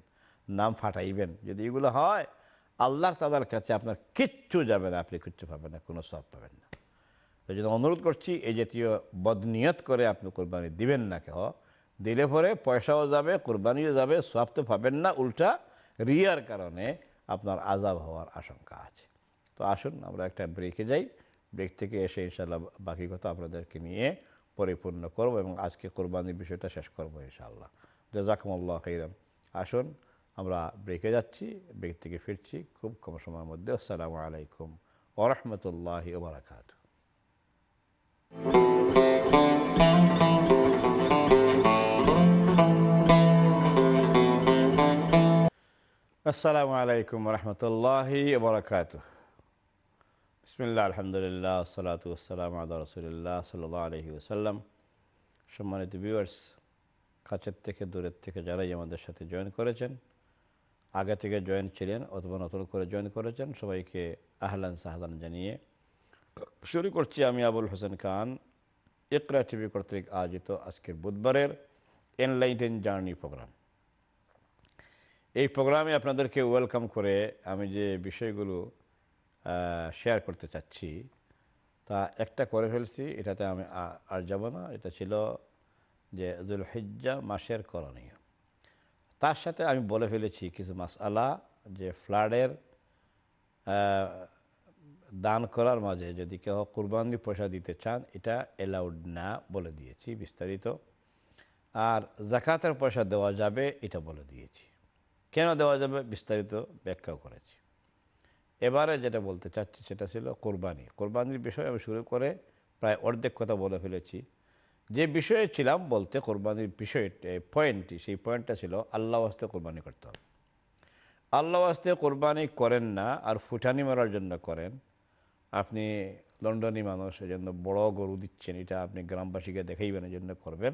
নাম ফাটাইবেন, যদি এগুলো হয়, আল্লাহ তালার কাছে আপনার কিচ্ছু যাবে না, আপনি কিচ্ছু পাবেন না, কোনো সব পাবেন না। এই জন্য অনুরোধ করছি, এই জাতীয় বদনিয়ত করে আপনি কোরবানি দিবেন না কেহ। দিলে পরে পয়সাও যাবে, কোরবানিও যাবে সব তো পাবেন না, উল্টা রিয়ার কারণে আপনার আজাব হওয়ার আশঙ্কা আছে। তো আসুন, আমরা একটা ব্রেকে যাই। ব্রেক থেকে এসে ইনশাল্লাহ বাকি কথা আপনাদেরকে নিয়ে পরিপূর্ণ করব এবং আজকে কোরবানির বিষয়টা শেষ করব ইনশাআল্লাহ। জাজাকুমুল্লাহ খৈরাম আসুন, আমরা ব্রেকে যাচ্ছি ব্রেক থেকে ফিরছি খুব কম সময়ের মধ্যে। আসসালামু আলাইকুম ওরহমতুল্লাহ ওবরাকাত আসসালামু আলাইকুম রহমতুল্লাহি ওবরাকাত বিসমিল্লাহ, আলহামদুলিল্লাহ সালাতু আসসালাম আদা রসুলিল্লাহ সাল্লাহ আলহি ওসাল্লাম সম্মানিত ভিউয়ার্স কাছের থেকে, দূরের থেকে যারাই আমাদের সাথে জয়েন করেছেন, আগে থেকে জয়েন ছিলেন অথবা নতুন করে জয়েন করেছেন, সবাইকে আহলান সাহলান জানিয়ে শুরু করছি আমি আবুল হোসেন খান, ইকরা টিভি কর্তৃক আয়োজিত আজকের বুধবারের এনলাইটেন জার্নি প্রোগ্রাম এই প্রোগ্রামে আপনাদেরকে ওয়েলকাম করে আমি যে বিষয়গুলো শেয়ার করতে চাচ্ছি, তা একটা করে ফেলছি। এটাতে আমি আর যাব না। এটা ছিল যে জুলহিজ্জা মাসের করণীয়। তার সাথে আমি বলে ফেলেছি কিছু মাস আলা যে ফ্লাডের দান করার মাঝে যদি কেউ কুরবানি পয়সা দিতে চান, এটা অ্যালাউড না বলে দিয়েছি, বিস্তারিত। আর জাকাতের পয়সা দেওয়া যাবে, এটা বলে দিয়েছি। কেন দেওয়া যাবে বিস্তারিত ব্যাখ্যাও করেছি। এবারে যেটা বলতে চাচ্ছি সেটা ছিল কোরবানি। কোরবানির বিষয়ে আমি শুরু করে প্রায় অর্ধেক কথা বলে ফেলেছি। যে বিষয়ে ছিলাম বলতে কোরবানির বিষয় পয়েন্টটি সেই পয়েন্টটা ছিল আল্লাহ আস্তে কোরবানি করতে হবে। আল্লাহ আস্তে কোরবানি করেন না আর ফুটানি মারার জন্য করেন। আপনি লন্ডনী মানুষ এই জন্য বড় গরু দিচ্ছেন, এটা আপনি গ্রামবাসীকে দেখাইবেন এই জন্য করবেন।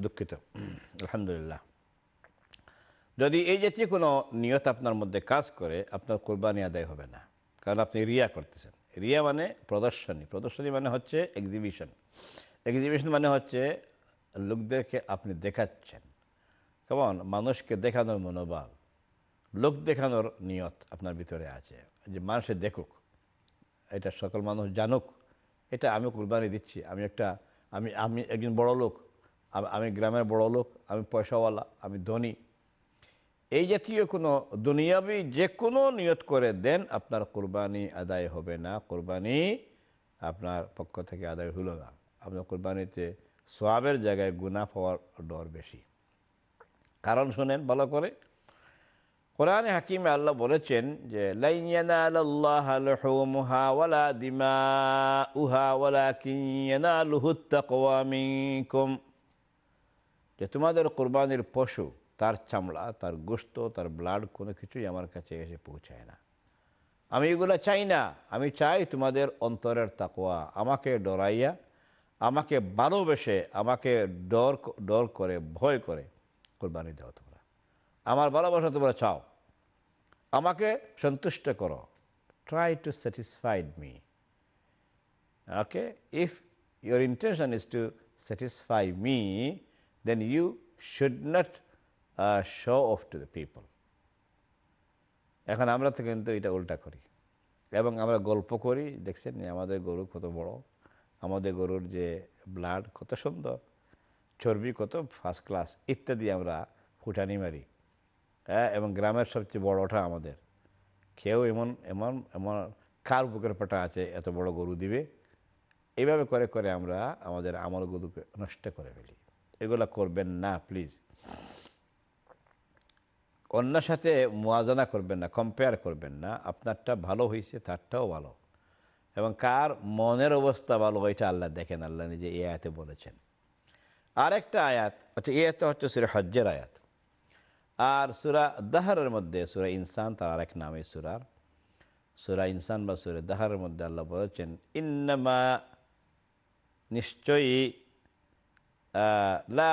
দুঃখিত। আলহামদুলিল্লাহ। যদি এই জাতীয় কোনো নিয়ত আপনার মধ্যে কাজ করে, আপনার কোরবানি আদায় হবে না। কারণ আপনি রিয়া করতেছেন। রিয়া মানে প্রদর্শনী। প্রদর্শনী মানে হচ্ছে এক্সিবিশন এক্সিবিশন মানে হচ্ছে লোকদেরকে আপনি দেখাচ্ছেন। কেমন মানুষকে দেখানোর মনোভাব। লোক দেখানোর নিয়ত আপনার ভিতরে আছে। যে মানুষে দেখুক। এটা সকল মানুষ জানুক। এটা আমি কোরবানি দিচ্ছি। আমি একটা আমি আমি একজন বড় লোক, আমি গ্রামের বড় লোক, আমি পয়সাওয়ালা, আমি ধনী। এই জাতীয় কোনো দুনিয়াবি যে কোনো নিয়ত করে দেন আপনার কোরবানি আদায় হবে না। কোরবানি আপনার পক্ষ থেকে আদায় হলো না। আপনার কোরবানিতে সোয়াবের জায়গায় গুণা পাওয়ার ডর বেশি। কারণ শোনেন ভালো করে। কোরআনে হাকিমে আল্লাহ বলেছেন যে যে তোমাদের কোরবানির পশু, তার চামড়া, তার গোস্ত, তার ব্লাড কোনো কিছুই আমার কাছে এসে পৌঁছায় না। আমি এগুলো চাই না। আমি চাই তোমাদের অন্তরের তাকোয়া আমাকে ডরাইয়া, আমাকে ভালোবেসে, আমাকে ডর ডর করে, ভয় করে কোরবানি দাও তোমরা আমার ভালোবাসা তোমরা চাও। আমাকে সন্তুষ্ট করো। Try to satisfied me okay if your intention is to satisfy me then you should not show off to the people এখন আমরা তো কিন্তু এটা উল্টা করি। এবং আমরা গল্প করি, দেখছেন? আমাদের গরু কত বড়। আমাদের গরুর যে ব্লাড কত সুন্দর। চর্বি কত ফার্স্ট ক্লাস ইত্যাদি আমরা ফুটানি মারি। হ্যাঁ এবং গ্রামের সবচেয়ে বড়টা আমাদের। কেউ এমন এমন এমন কার বুকের পাটা আছে, এত বড় গরু দিবে? এইভাবে করে করে আমরা আমাদের আমল গরুকে নষ্ট করে ফেলি। এগুলা করবেন না প্লিজ অন্যের সাথে মোয়াজানা করবেন না কম্পেয়ার করবেন না। আপনারটা ভালো হয়েছে তারটাও ভালো। এবং কার মনের অবস্থা ভালো এটা আল্লাহ দেখেন, আল্লাহ নিজে এই আয়াতে বলেছেন। আর একটা আয়াত আচ্ছা এই আয়াতটা হচ্ছে সুরা হজ্জের আয়াত। আর সুরা দাহারের মধ্যে, সুরা ইনসান তার আরেক নাম সুরার। সুরা ইনসান বা সুরা দাহারের মধ্যে আল্লাহ বলেছেন, ইন্নামা নিশ্চয়ই লা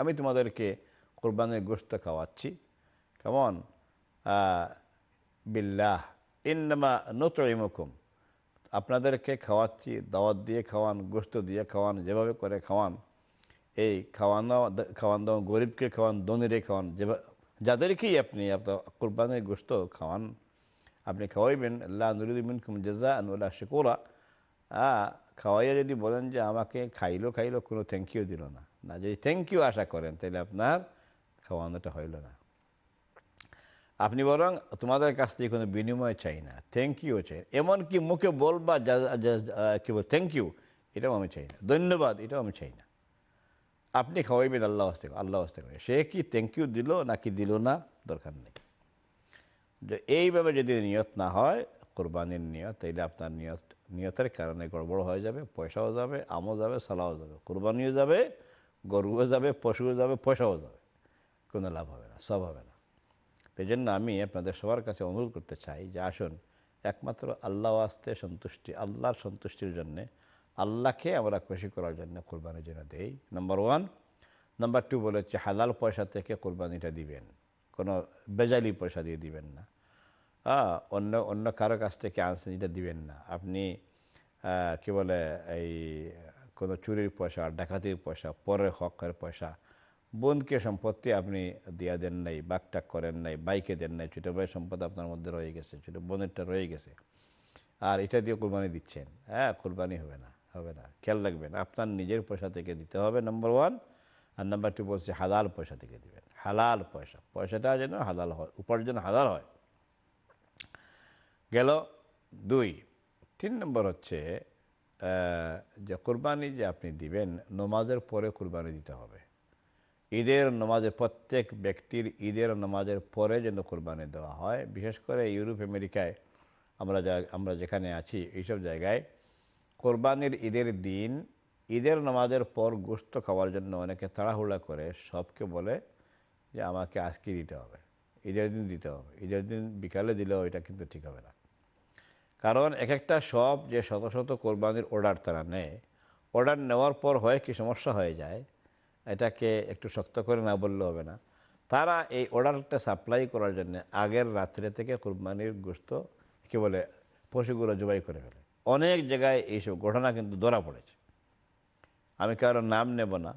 আমি তোমাদেরকে কুরবানির গোশত খাওয়াচ্ছি। কেমন বিল্লাহ, ইন্নামা নুতইমুকুম আপনাদেরকে খাওয়াচ্ছি, দাওয়াত দিয়ে খাওয়ান গোস্ত দিয়ে খাওয়ান, যেভাবে করে খাওয়ান, এই খাওয়ানো খাওয়ান দাওয়ান গরিবকে খাওয়ান, ধনীরে খাওয়ান যেভাবে যাদেরকেই আপনি আপনার কোরবানির গোস্ত খাওয়ান, আপনি খাওয়াইবেন আল্লাহ নুরুদ্দিন কুম জাজা আনুল্লাহ শিকোরা খাওয়াইয়া যদি বলেন যে আমাকে খাইলো খাইলো, কোনো থ্যাংক ইউ দিল না। না, যদি থ্যাংক ইউ আশা করেন তাহলে আপনার খাওয়ানোটা হইল না। আপনি বরং তোমাদের কাছ থেকে কোনো বিনিময় চাই না। থ্যাংক ইউ চাই। এমনকি মুখে বলবা কি বল থ্যাংক ইউ এটাও আমি চাই না। ধন্যবাদ, এটাও আমি চাই না। আপনি খাওয়াইবেন আল্লাহ হস্তে আল্লাহ হস্তে করে সে কি থ্যাংক ইউ দিল নাকি দিল না, দরকার নেই। যে এইভাবে যদি নিয়ত না হয়, কোরবানির নিয়ত, তাইলে আপনার নিয়ত, নিয়তের কারণে গড়বড় হয়ে যাবে, পয়সাও যাবে, আমও যাবে, সালাও যাবে। কোরবানিও যাবে, গরুও যাবে, পশুও যাবে, পয়সাও যাবে। কোনো লাভ হবে না, সব হবে না। এই জন্য আমি আপনাদের সবার কাছে অনুরোধ করতে চাই যে আসুন, একমাত্র আল্লাহ আসতে সন্তুষ্টি, আল্লাহর সন্তুষ্টির জন্যে, আল্লাহকে আমরা খুশি করার জন্য কোরবানির জন্য দেই। নাম্বার ওয়ান নাম্বার টু বলেছে, হালাল পয়সা থেকে কোরবানিটা দিবেন। কোনো বেজালি পয়সা দিয়ে দিবেন না। অন্য অন্য কারও কাছ থেকে আনছেন যেটা দিবেন না। আপনি কি বলে, এই কোনো চুরির পয়সা, ডাকাতির পয়সা, পরের হকের পয়সা বোনকে সম্পত্তি আপনি দিয়া দেন নাই বাকটাক করেন নাই, বাইকে দেন নাই, ছোটো ভাই সম্পদ আপনার মধ্যে রয়ে গেছে, ছোটো বোনেরটা রয়ে গেছে। আর এটা দিয়ে কোরবানি দিচ্ছেন। হ্যাঁ কোরবানি হবে না হবে না, খেয়াল রাখবেন, আপনার নিজের পয়সা থেকে দিতে হবে নাম্বার ওয়ান আর নাম্বার টু বলছে হালাল পয়সা থেকে দিবেন, হালাল পয়সা, পয়সাটা যেন হালাল হয়, উপার্জন হালাল হয়। গেল দুই, তিন নম্বর হচ্ছে যে কোরবানি যে আপনি দিবেন, নমাজের পরে কোরবানি দিতে হবে। ঈদের নমাজের প্রত্যেক ব্যক্তির ঈদের নমাজের পরে যেন কোরবানি দেওয়া হয়। বিশেষ করে ইউরোপ, আমেরিকায় আমরা যা, আমরা যেখানে আছি, এইসব জায়গায় কোরবানির ঈদের দিন, ঈদের নামাজের পর গোস্ত খাওয়ার জন্য অনেকে তাড়াহুড়া করে, সবকে বলে যে আমাকে আজকে দিতে হবে, ঈদের দিন দিতে হবে, ঈদের দিন বিকালে দিলেও এটা কিন্তু ঠিক হবে না। কারণ এক একটা সব যে শত শত কোরবানির অর্ডার তারা নেয়, অর্ডার নেওয়ার পর হয় কি সমস্যা হয়ে যায় এটাকে একটু শক্ত করে না বললে হবে না। তারা এই অর্ডারটা সাপ্লাই করার জন্য আগের রাত্রে থেকে কুরবানির গোস্ত কি বলে, পশুগুলো জবাই করে ফেলে। অনেক জায়গায় এইসব ঘটনা কিন্তু ধরা পড়েছে। আমি কারোর নাম নেব না,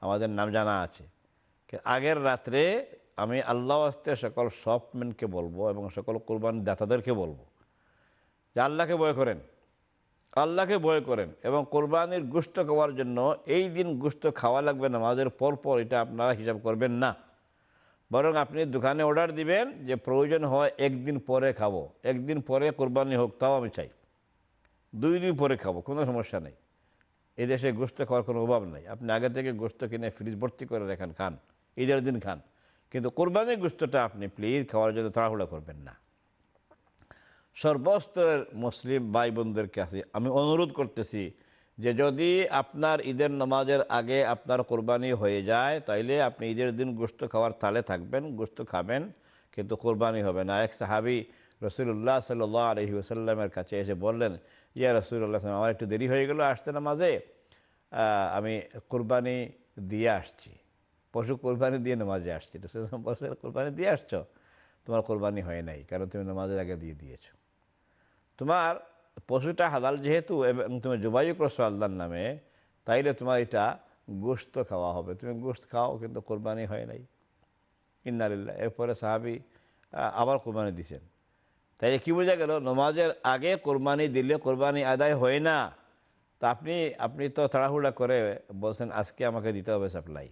আমাদের নাম জানা আছে। আগের রাত্রে আমি আল্লাহ আস্তে সকল শপম্যানকে বলব এবং সকল কোরবান দাতাদেরকে বলব যে আল্লাহকে ভয় করেন। আল্লাহকে ভয় করেন এবং কোরবানির গুস্ত খাওয়ার জন্য এই দিন গুস্ত খাওয়া লাগবে, নামাজের পর পর এটা আপনারা হিসাব করবেন না। বরং আপনি দোকানে অর্ডার দিবেন যে প্রয়োজন হয় একদিন পরে খাব, একদিন পরে কোরবানি হোক, তাও আমি চাই। দুই দিন পরে খাব, কোনো সমস্যা নেই। এই দেশে গোস্ত খাওয়ার কোনো অভাব নেই। আপনি আগে থেকে গোস্ত কিনে ফ্রিজ ভর্তি করে রাখেন, খান, ঈদের দিন খান। কিন্তু কোরবানির গোস্তটা আপনি প্লিজ খাওয়ার জন্য তাড়াহুড়া করবেন না। সর্বস্তরের মুসলিম ভাই বোনদের কাছে আমি অনুরোধ করতেছি যে যদি আপনার ঈদের নামাজের আগে আপনার কোরবানি হয়ে যায়, তাইলে আপনি ঈদের দিন গোস্ত খাওয়ার তালে থাকবেন গোস্ত খাবেন, কিন্তু কোরবানি হবে না। এক সাহাবি রসুল্লাহ সাল্লাহ আলহি ওসাল্লামের কাছে এসে বললেন, ইয়া রসুল্লাহ আমার একটু দেরি হয়ে গেল, আসতে নামাজে? আমি কোরবানি দিয়ে আসছি। পশু কোরবানি দিয়ে নামাজে আসছি। রসুল বলছে, কোরবানি দিয়ে আসছো? তোমার কোরবানি হয় নাই, কারণ তুমি নামাজের আগে দিয়ে দিয়েছ। তোমার পশুটা হালাল যেহেতু, এবং তুমি জবাইও করছ আল্লাহর নামে, তাইলে তোমার এটা গোস্ত খাওয়া হবে। তুমি গোস্ত খাও, কিন্তু কোরবানি হয় নাই। ইন্নালিল্লাহ এরপরে সাহাবি আবার কোরবানি দিছেন। তাই কি বোঝা গেল, নমাজের আগে কোরবানি দিলে কোরবানি আদায় হয় না, তা আপনি আপনি তো তাড়াহুড়া করে বলছেন, আজকে আমাকে দিতে হবে সাপ্লাই।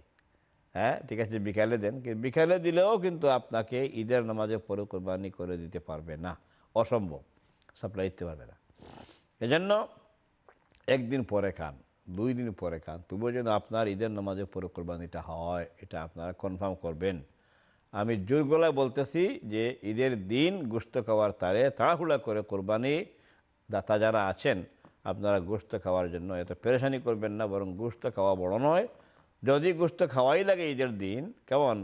হ্যাঁ ঠিক আছে, বিকালে দেন। বিকালে দিলেও কিন্তু আপনাকে ঈদের নামাজের পরে কোরবানি করে দিতে পারবে না। অসম্ভব। সাপ্লাই দিতে পারবে না। এজন্য একদিন পরে খান, দুই দিন পরে খান, তবুও যেন আপনার ঈদের নামাজের পরে কোরবানিটা হয়, এটা আপনারা কনফার্ম করবেন। আমি জোর গলায় বলতেছি যে ঈদের দিন গোস্ত খাওয়ার তারে তাড়াহুড়া করে কোরবানি দাতা যারা আছেন, আপনারা গোস্ত খাওয়ার জন্য এত পেরেশানি করবেন না, বরং গোস্ত খাওয়া বড় নয়। যদি গোস্ত খাওয়াই লাগে ঈদের দিন, কেমন?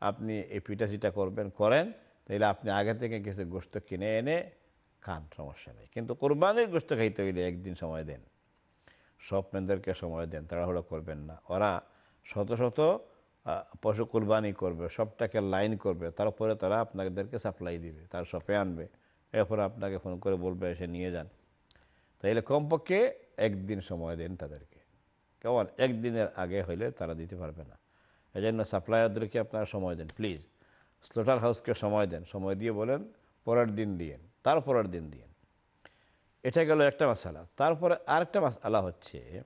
আপনি এই পিঠা করবেন, করেন তাহলে আপনি আগে থেকে কিছু গোস্ত কিনে এনে খান, সমস্যা নেই। কিন্তু কোরবানির গোস্ত খাইতে হইলে একদিন সময় দেন। স্বপ্নেদেরকে সময় দেন, তাড়াহুড়ো করবেন না। ওরা শত শত পশু কোরবানি করবে, সবটাকে লাইন করবে, তারপরে তারা আপনাদেরকে সাপ্লাই দিবে, তার শপে আনবে। এরপর আপনাকে ফোন করে বলবে, এসে নিয়ে যান। তাইলে কমপক্ষে একদিন সময় দেন তাদেরকে। কেমন? একদিনের আগে হইলে তারা দিতে পারবে না। এই জন্য সাপ্লায়ারদেরকে আপনারা সময় দেন? প্লিজ স্লোটার হাউসকে সময় দেন। সময় দিয়ে বলেন, পরের দিন দিয়েন তার পরের দিন দিয়েন এটা গেল একটা মশালা তারপরে আরেকটা মশালা হচ্ছে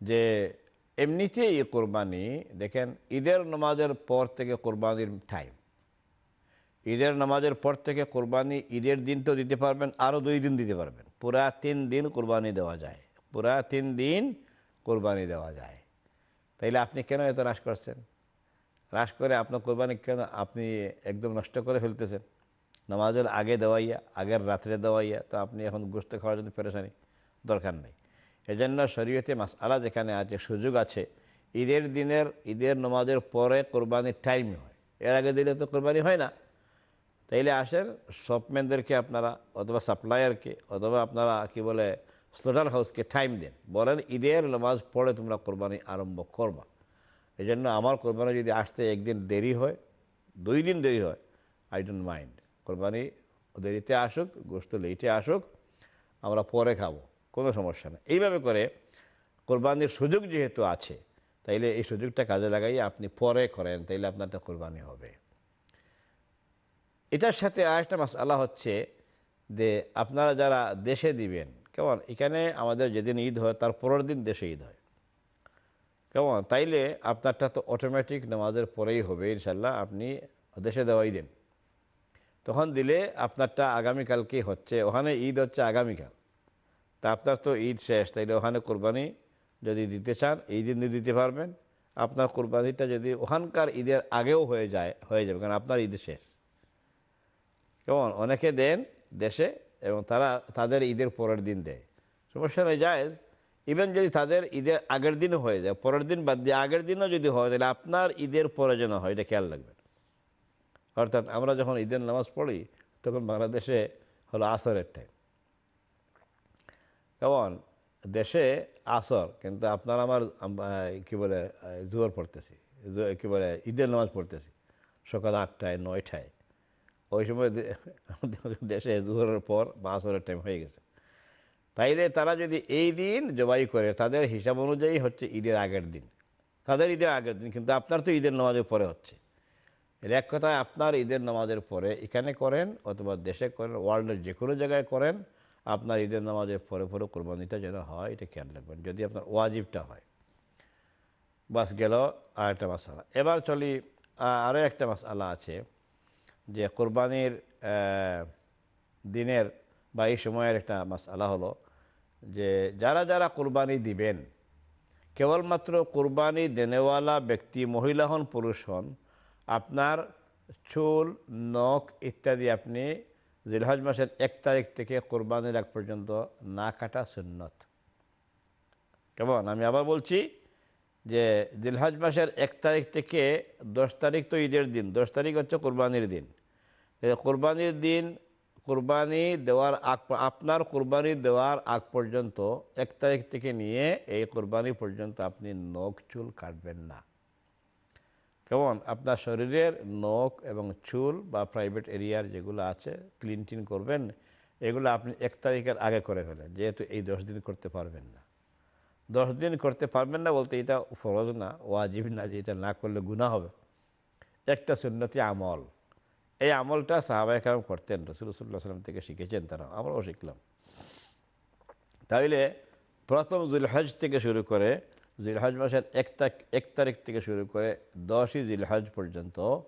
যে এমনিতেই এই কোরবানি, দেখেন, ঈদের নামাজের পর থেকে কোরবানির টাইম ঈদের নামাজের পর থেকে কোরবানি ঈদের দিন তো দিতে পারবেন, আরও দুই দিন দিতে পারবেন। পুরা তিন দিন কোরবানি দেওয়া যায়। পুরা তিন দিন কোরবানি দেওয়া যায়। তাইলে আপনি কেন এত হ্রাস করছেন? হ্রাস করে আপনার কোরবানি কেন আপনি একদম নষ্ট করে ফেলতেছেন? নামাজের আগে দেওয়াইয়া, আগের রাত্রে দেওয়াইয়া, তো আপনি এখন গোস্ত খাওয়ার জন্য পেরেশানি, দরকার নেই। এজন্য শরীয়তে মাস আলা যেখানে আছে, সুযোগ আছে, ঈদের দিনের, ঈদের নামাজের পরে কোরবানির টাইম হয়। এর আগে দিলে তো কোরবানি হয় না। তাইলে আসেন শপম্যানদেরকে আপনারা, অথবা সাপ্লায়ারকে অথবা আপনারা কি বলে স্লোটার হাউসকে টাইম দেন। বলেন, ঈদের নামাজ পড়ে তোমরা কোরবানি আরম্ভ করবা। এই জন্য আমার কোরবানি যদি আসতে একদিন দেরি হয়, দুই দিন দেরি হয় আই ডোন্ট মাইন্ড কোরবানি দেরিতে আসুক গোস্ত লেটে আসুক, আমরা পরে খাব, কোনো সমস্যা নেই। এইভাবে করে কোরবানির সুযোগ যেহেতু আছে, তাইলে এই সুযোগটা কাজে লাগাই আপনি পরে করেন, তাইলে আপনারটা কোরবানি হবে। এটার সাথে আরেকটা মাস আল্লাহ হচ্ছে যে আপনারা যারা দেশে দিবেন, কেমন? এখানে আমাদের যেদিন ঈদ হয়, তার পরের দিন দেশে ঈদ হয়। কেমন? তাইলে আপনারটা তো অটোমেটিক নামাজের পরেই হবে ইনশাল্লাহ আপনি দেশে দেওয়াই দেন। তখন দিলে আপনারটা আগামীকালকে হচ্ছে। ওখানে ঈদ হচ্ছে আগামীকাল তা আপনার তো ঈদ শেষ, তাইলে ওখানে কোরবানি যদি দিতে চান, এই দিন দিতে পারবেন। আপনার কোরবানিটা যদি ওখানকার ঈদের আগেও হয়ে যায়, হয়ে যাবে, কারণ আপনার ঈদ শেষ। কেমন? অনেকে দেন দেশে এবং তারা তাদের ঈদের পরের দিন দেয়। সমস্যা নেই, জায়েজ। ইভেন যদি তাদের ঈদের আগের দিনও হয়ে যায়, পরের দিন বাদ দিয়ে আগের দিনও যদি হয়, তাহলে আপনার ঈদের পরে যেন হয়, এটা খেয়াল রাখবেন। অর্থাৎ আমরা যখন ঈদের নামাজ পড়ি, তখন বাংলাদেশে হলো আসরের টাইম কেমন দেশে আসর, কিন্তু আপনার আমার কি বলে জোয়ার পড়তেছি কি বলে, ঈদের নামাজ পড়তেছি, সকাল আটটায়, নয়টায়। ওই সময় দেশে জোহরের পর বা আসরের টাইম হয়ে গেছে। তাইলে তারা যদি এই দিন জবাই করে, তাদের হিসাব অনুযায়ী হচ্ছে ঈদের আগের দিন। তাদের ঈদের আগের দিন, কিন্তু আপনার তো ঈদের নামাজের পরে হচ্ছে। এর এক কথায় আপনার ঈদের নামাজের পরে এখানে করেন অথবা দেশে করেন, ওয়ার্ল্ডের যে কোনো জায়গায় করেন, আপনার ঈদের নামাজের পরে পরে কোরবানিটা যেন হয়, এটা খেয়াল রাখবেন, যদি আপনার ওয়াজিবটা হয়। বাস গেল আর একটা মাসালা। এবার চলি আরও একটা মাসালা আছে যে কোরবানির দিনের বা এই সময়ের একটা মাসালা হলো যে যারা যারা কোরবানি দিবেন, কেবলমাত্র কোরবানি দেনেওয়ালা ব্যক্তি, মহিলা হন, পুরুষ হন আপনার চুল, নখ ইত্যাদি আপনি জিলহজ মাসের এক তারিখ থেকে কোরবানির আগ পর্যন্ত না কাটা সুন্নত। কেমন? আমি আবার বলছি যে জিলহজ মাসের এক তারিখ থেকে দশ তারিখ তো ঈদের দিন, দশ তারিখ হচ্ছে কোরবানির দিন। কোরবানির দিন, কোরবানি দেওয়ার আগ আপনার কোরবানি দেওয়ার আগ পর্যন্ত এক তারিখ থেকে নিয়ে এই কোরবানি পর্যন্ত আপনি নখ, চুল কাটবেন না। কেমন আপনার শরীরের নখ এবং চুল বা প্রাইভেট এরিয়ার যেগুলো আছে ক্লিন টিন করবেন, এগুলো আপনি এক তারিখের আগে করে ফেলেন, যেহেতু এই দশ দিন করতে পারবেন না। দশ দিন করতে পারবেন না বলতে এটা ফরজ না, ওয়াজিব না যে এটা না করলে গুণা হবে। একটা সুন্নতি আমল। এই আমলটা সাহাবায় কারণ করতেন রসুল্লাহ সাল্লাম থেকে শিখেছেন তারা আমরাও শিখলাম। তাইলে প্রথম জুলহজ থেকে শুরু করে জিলহজ মাসের এক এক তারিখ থেকে শুরু করে দশই জিলহজ পর্যন্ত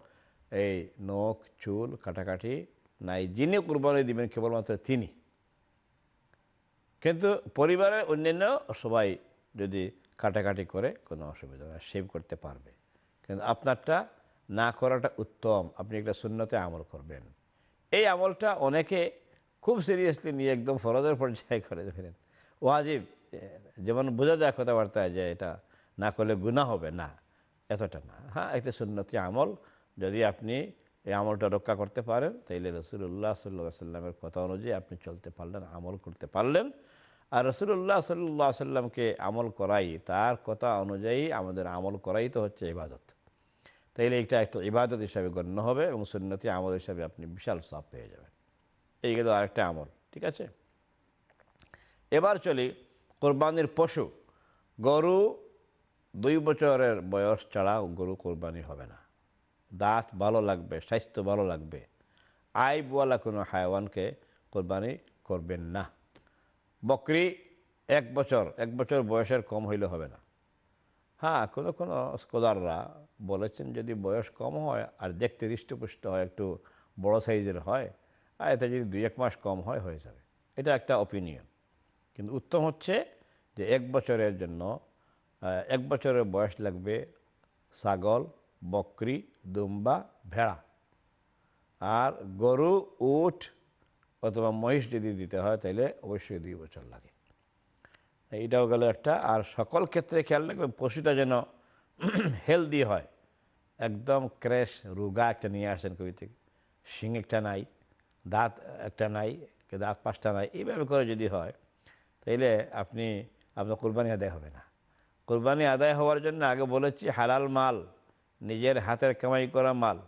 এই নখ, চুল, কাটাকাটি নাই। যিনি কুরবানি দিবেন কেবলমাত্র তিনি। কিন্তু পরিবারের অন্যান্য সবাই যদি কাটাকাটি করে, কোনো অসুবিধা নেই, সেভ করতে পারবে। কিন্তু আপনারটা না করাটা উত্তম। আপনি একটা শূন্যতে আমল করবেন। এই আমলটা অনেকে খুব সিরিয়াসলি নিয়ে একদম ফরজের পর্যায়ে করে ফেলেন ওয়াজিব। যেমন বোঝা যায় কথাবার্তায় যে এটা না করলে গুণা হবে, না, এতটা না। হ্যাঁ একটা সুন্নতি আমল। যদি আপনি এই আমলটা রক্ষা করতে পারেন, তাইলে রসুল্লাহ সাল্লা সাল্লামের কথা অনুযায়ী আপনি চলতে পারলেন, আমল করতে পারলেন। আর রসুল্লাহ সাল্লাহ সাল্লামকে আমল করাই, তার কথা অনুযায়ী আমাদের আমল করাই তো হচ্ছে ইবাদত। তাইলে এটা একটা ইবাদত হিসাবে গণ্য হবে এবং সুন্নতি আমল হিসাবে আপনি বিশাল সাপ পেয়ে যাবেন। এই গেল আরেকটা আমল, ঠিক আছে? এবার চলি কোরবানির পশু, গরু দুই বছরের বয়স ছাড়া গরু কোরবানি হবে না। দাঁত ভালো লাগবে, স্বাস্থ্য ভালো লাগবে। আইবওয়ালা কোনো হায়ওয়ানকে কোরবানি করবেন না। বকরি এক বছর এক বছর বয়সের কম হইলে হবে না। হ্যাঁ কোনো কোনো স্কলাররা বলেছেন যদি বয়স কম হয় আর দেখতে হৃষ্টপুষ্ট হয়, একটু বড় সাইজের হয়, আর এটা যদি দুই এক মাস কম হয়, হয়ে যাবে। এটা একটা অপিনিয়ন কিন্তু উত্তম হচ্ছে যে এক বছরের জন্য এক বছরের বয়স লাগবে ছাগল, বকরি, দুম্বা, ভেড়া। আর গরু, উট অথবা মহিষ যদি দিতে হয় তাহলে অবশ্যই দুই বছর লাগে। এটাও গেল একটা। আর সকল ক্ষেত্রে খেয়াল রাখবেন, পশুটা যেন হেলদি হয়। একদম ক্র্যাশ রুগা একটা নিয়ে আসেন কবি থেকে। শিং একটা নাই, দাঁত একটা নাই, দাঁত পাঁচটা নাই, এইভাবে করে যদি হয় তাইলে আপনি, আপনার কোরবানি আদায় হবে না। কোরবানি আদায় হওয়ার জন্য আগে বলেছি হালাল মাল, নিজের হাতের কামাই করা মাল।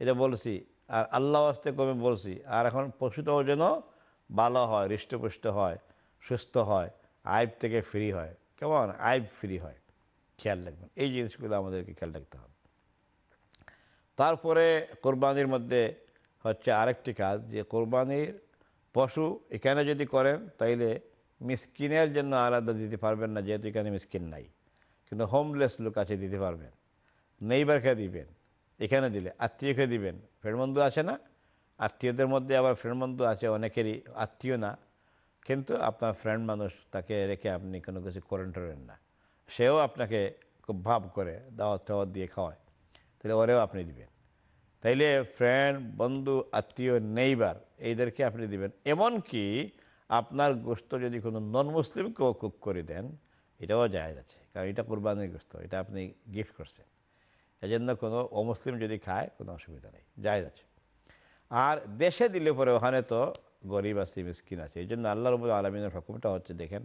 এটা বলছি, আর আল্লাহ আস্তে কমে বলছি, আর এখন পশুটাও যেন ভালো হয়, হৃষ্টপুষ্ট হয়, সুস্থ হয়, আইব থেকে ফ্রি হয়। কেমন? আইব ফ্রি হয়। খেয়াল রাখবেন, এই জিনিসগুলো আমাদেরকে খেয়াল রাখতে হবে। তারপরে কোরবানির মধ্যে হচ্ছে আরেকটি কাজ, যে কোরবানির পশু এখানে যদি করেন, তাইলে মিসকিনের জন্য আলাদা দিতে পারবেন না, যেহেতু এখানে মিসকিন নাই। কিন্তু হোমলেস লোক আছে, দিতে পারবেন। নেইবারকে দিবেন, এখানে দিলে। আত্মীয়কে দিবেন, ফ্রেন্ডবন্ধু আছে না? আত্মীয়দের মধ্যে আবার ফ্রেন্ডবন্ধু আছে, অনেকেরই আত্মীয় না। কিন্তু আপনার ফ্রেন্ড মানুষ, তাকে রেখে আপনি কোনো কিছু করেন টরেন না। সেও আপনাকে খুব ভাব করে, দাওয়াত টাওয়াত দিয়ে খাওয়ায়। তাহলে ওরেও আপনি দিবেন। তাইলে ফ্রেন্ড বন্ধু, আত্মীয় নেইবার এইদেরকে আপনি দিবেন। এমনকি আপনার গোস্ত যদি কোনো নন মুসলিমকেও কুক করে দেন, এটাও জায়েজ আছে। কারণ এটা কোরবানির গোস্ত এটা আপনি গিফট করছেন। এজন্য কোনো অমুসলিম যদি খায়, কোনো অসুবিধা নেই, জায়েজ আছে। আর দেশে দিলে পরে ওখানে তো গরিব আছে, মিসকিন আছে, এই জন্য আল্লাহ রবুল আলমিনের হুকুমটা হচ্ছে দেখেন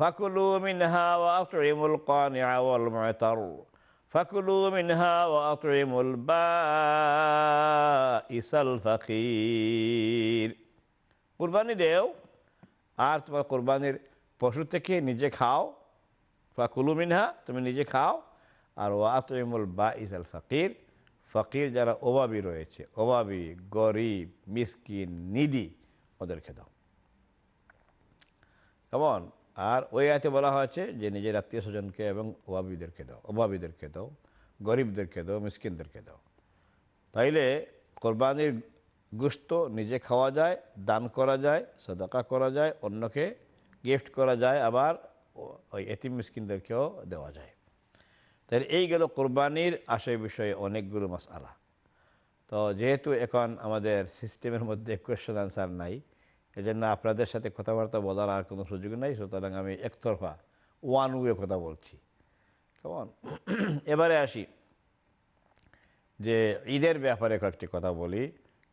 ফাকুলু মিনহা ওয়াতুইমুল কানিআ ওয়াল মুতার, ফাকুলু মিনহা ওয়াতুইমুল বাইসাল ফাকির। কুরবানি দেও, আর তোমার কোরবানির পশু থেকে নিজে খাও। ফাকুলু মিনহা, তুমি নিজে খাও। আর ওয়াতুইমুল বাইসাল ফাকির, ফকির ফকির যারা অভাবী রয়েছে অভাবী গরিব, মিসকিন, নিডি ওদেরকে দাও। কেমন আর ওই আয়তে বলা হয়েছে যে নিজের আত্মীয় স্বজনকে এবং অভাবীদেরকে দাও অভাবীদেরকে দাও গরিবদেরকে দাও মিসকিনদেরকে দাও। তাইলে কোরবানির গুস্ত নিজে খাওয়া যায়, দান করা যায়, সদাকা করা যায়, অন্যকে গিফট করা যায়, আবার ওই এতিম মিসকিনদেরকেও দেওয়া যায়। তাহলে এই গেল কোরবানির আশয় বিষয়ে অনেকগুলো মাসালা তো যেহেতু এখন আমাদের সিস্টেমের মধ্যে কোয়েশ্চেন আনসার নাই, এজন্য আপনাদের সাথে কথাবার্তা বলার আর কোনো সুযোগ নাই, সুতরাং আমি একতরফা ওয়ান ওয়ে কথা বলছি। কেমন এবারে আসি যে ঈদের ব্যাপারে কয়েকটি কথা বলি।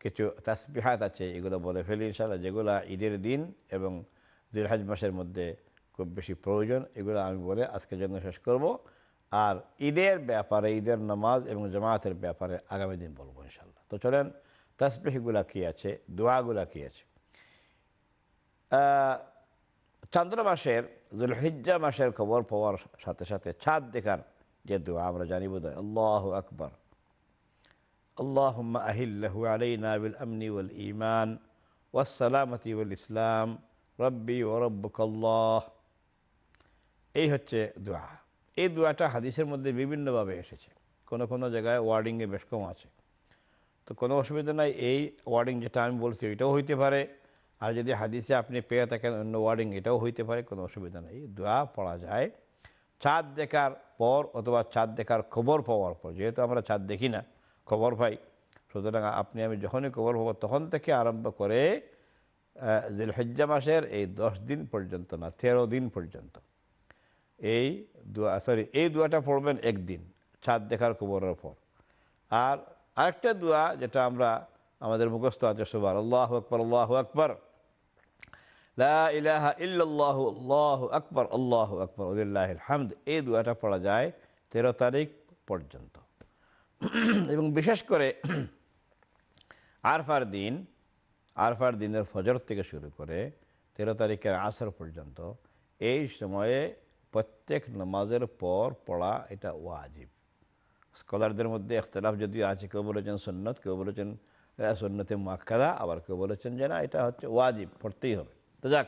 কিছু তাসবিহাত আছে, এগুলো বলে ফেলি ইনশাল্লাহ যেগুলো ঈদের দিন এবং দিলহাজ মাসের মধ্যে খুব বেশি প্রয়োজন, এগুলো আমি বলে আজকের জন্য শেষ করব। আর ঈদের ব্যাপারে, ঈদের নামাজ এবং জামায়াতের ব্যাপারে আগামী দিন বলব ইনশাল্লাহ তো চলেন, তাসবিহগুলা কী আছে, দোয়াগুলা কী আছে? চন্দ্র মাসের, জুলহিজ্জা মাসের খবর পাওয়ার সাথে সাথে ছাদ দেখার যে দোয়া, আমরা জানি বোধ আল্লাহ আকবর। اللهم أهله علينا بالأمن والإيمان والسلامة والإسلام ربي وربك الله এই হচ্ছে দোয়া এই দোয়াটা হাদিসের মধ্যে বিভিন্নভাবে এসেছে কোনো কোনো জায়গায় ওয়ার্ডিংয়ে বেশ কম আছে তো কোনো অসুবিধা নাই এই ওয়ার্ডিং যেটা আমি বলছি এটাও হইতে পারে আর যদি হাদিসে আপনি পেয়ে থাকেন অন্য ওয়ার্ডিং এটাও হইতে পারে কোনো অসুবিধা নেই দোয়া পড়া যায় চাঁদ দেখার পর অথবা চাঁদ দেখার খবর পাওয়ার পর যেহেতু আমরা চাঁদ দেখি না খবর পাই সুতরাং আপনি, আমি যখনই খবর পাবো তখন থেকে আরম্ভ করে জিলহজ্জা মাসের এই দশ দিন পর্যন্ত না, তেরো দিন পর্যন্ত। এই দোয়া সরি এই দোয়াটা পড়বেন একদিন, ছাদ দেখার খবরের পর। আর আরেকটা দোয়া যেটা আমরা, আমাদের মুখস্থ আছে সবার আল্লাহ আকবর আল্লাহ আকবর। ইলাহা ইল্লাল্লাহু, আল্লাহু আকবর, আল্লাহ আকবর উলিল্লাহ হামদ। এই দোয়াটা পড়া যায় তেরো তারিখ পর্যন্ত। এবং বিশেষ করে আরফার দিন, আরফার দিনের ফজর থেকে শুরু করে তেরো তারিখের আসর পর্যন্ত এই সময়ে প্রত্যেক নামাজের পর পড়া এটা ওয়াজিব। স্কলারদের মধ্যে এখতলাফ যদিও আছে, কেউ বলেছেন সন্ন্যত কেউ বলেছেন সন্ন্যতে মাক্কাদা আবার কেউ বলেছেন যে না, এটা হচ্ছে ওয়াজিব, পড়তেই হবে। তো যাক,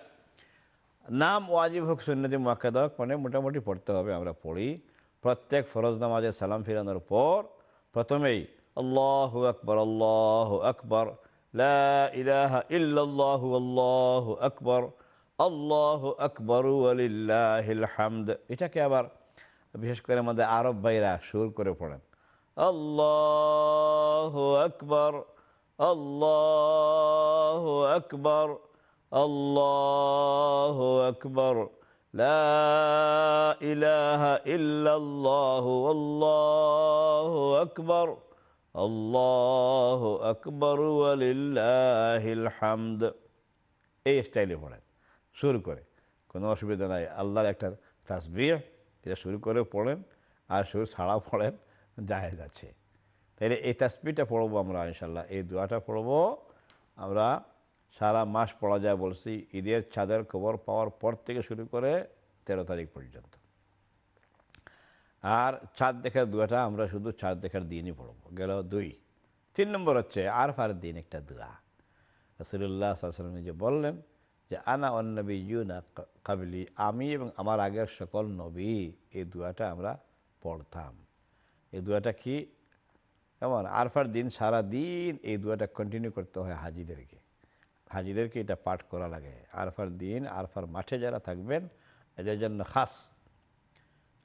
নাম ওয়াজিব হোক, সুন্নতি মাক্কাদা হোক মানে মোটামুটি পড়তে হবে, আমরা পড়ি। প্রত্যেক ফরজ নামাজে সালাম ফিরানোর পর প্রথমেই আল্লাহ আকবর আল্লাহ আকবর ইলাহা ইল্লাল্লাহু, আল্লাহু আকবর, আল্লাহ আকবরু আলিল্লাহিল হামদ। এটাকে আবার বিশেষ করে আমাদের আরব ভাইরা সুর করে পড়েন। আল্লাহ আকবর আল্লাহ আকবর আল্লাহ আকবর। لا إله إلا الله والله أكبر الله أكبر ولله الحمد এই স্টাইলে পড়েন শুরু করে কোনো অসুবিধা নাই আল্লাহর একটা তাসবিহ এটা শুরু করে পড়েন আর সুর ছাড়া পড়েন জাহেজ আছে তাইলে এই তাসবিটা পড়বো আমরা ইনশাল্লাহ এই দোয়াটা পড়বো আমরা সারা মাস পড়া যায় বলছি, ঈদের চাঁদের খবর পাওয়ার পর থেকে শুরু করে তেরো তারিখ পর্যন্ত। আর চাঁদ দেখার দুয়াটা আমরা শুধু চাঁদ দেখার দিনই পড়ব। গেল দুই। তিন নম্বর হচ্ছে আরফার দিন একটা দোয়া। রসুল্লাহ সাল্লাম যে বললেন যে, আনা অন্নবী ইউনা কাবলি, আমি এবং আমার আগের সকল নবী, এই দুয়াটা আমরা পড়তাম। এই দুয়াটা কি? কেমন আরফার দিন সারা দিন এই দুয়াটা কন্টিনিউ করতে হয় হাজিদেরকে। হাজিদেরকে এটা পাঠ করা লাগে। আরফার দিন, আরফার মাঠে যারা থাকবেন, এদের জন্য খাস।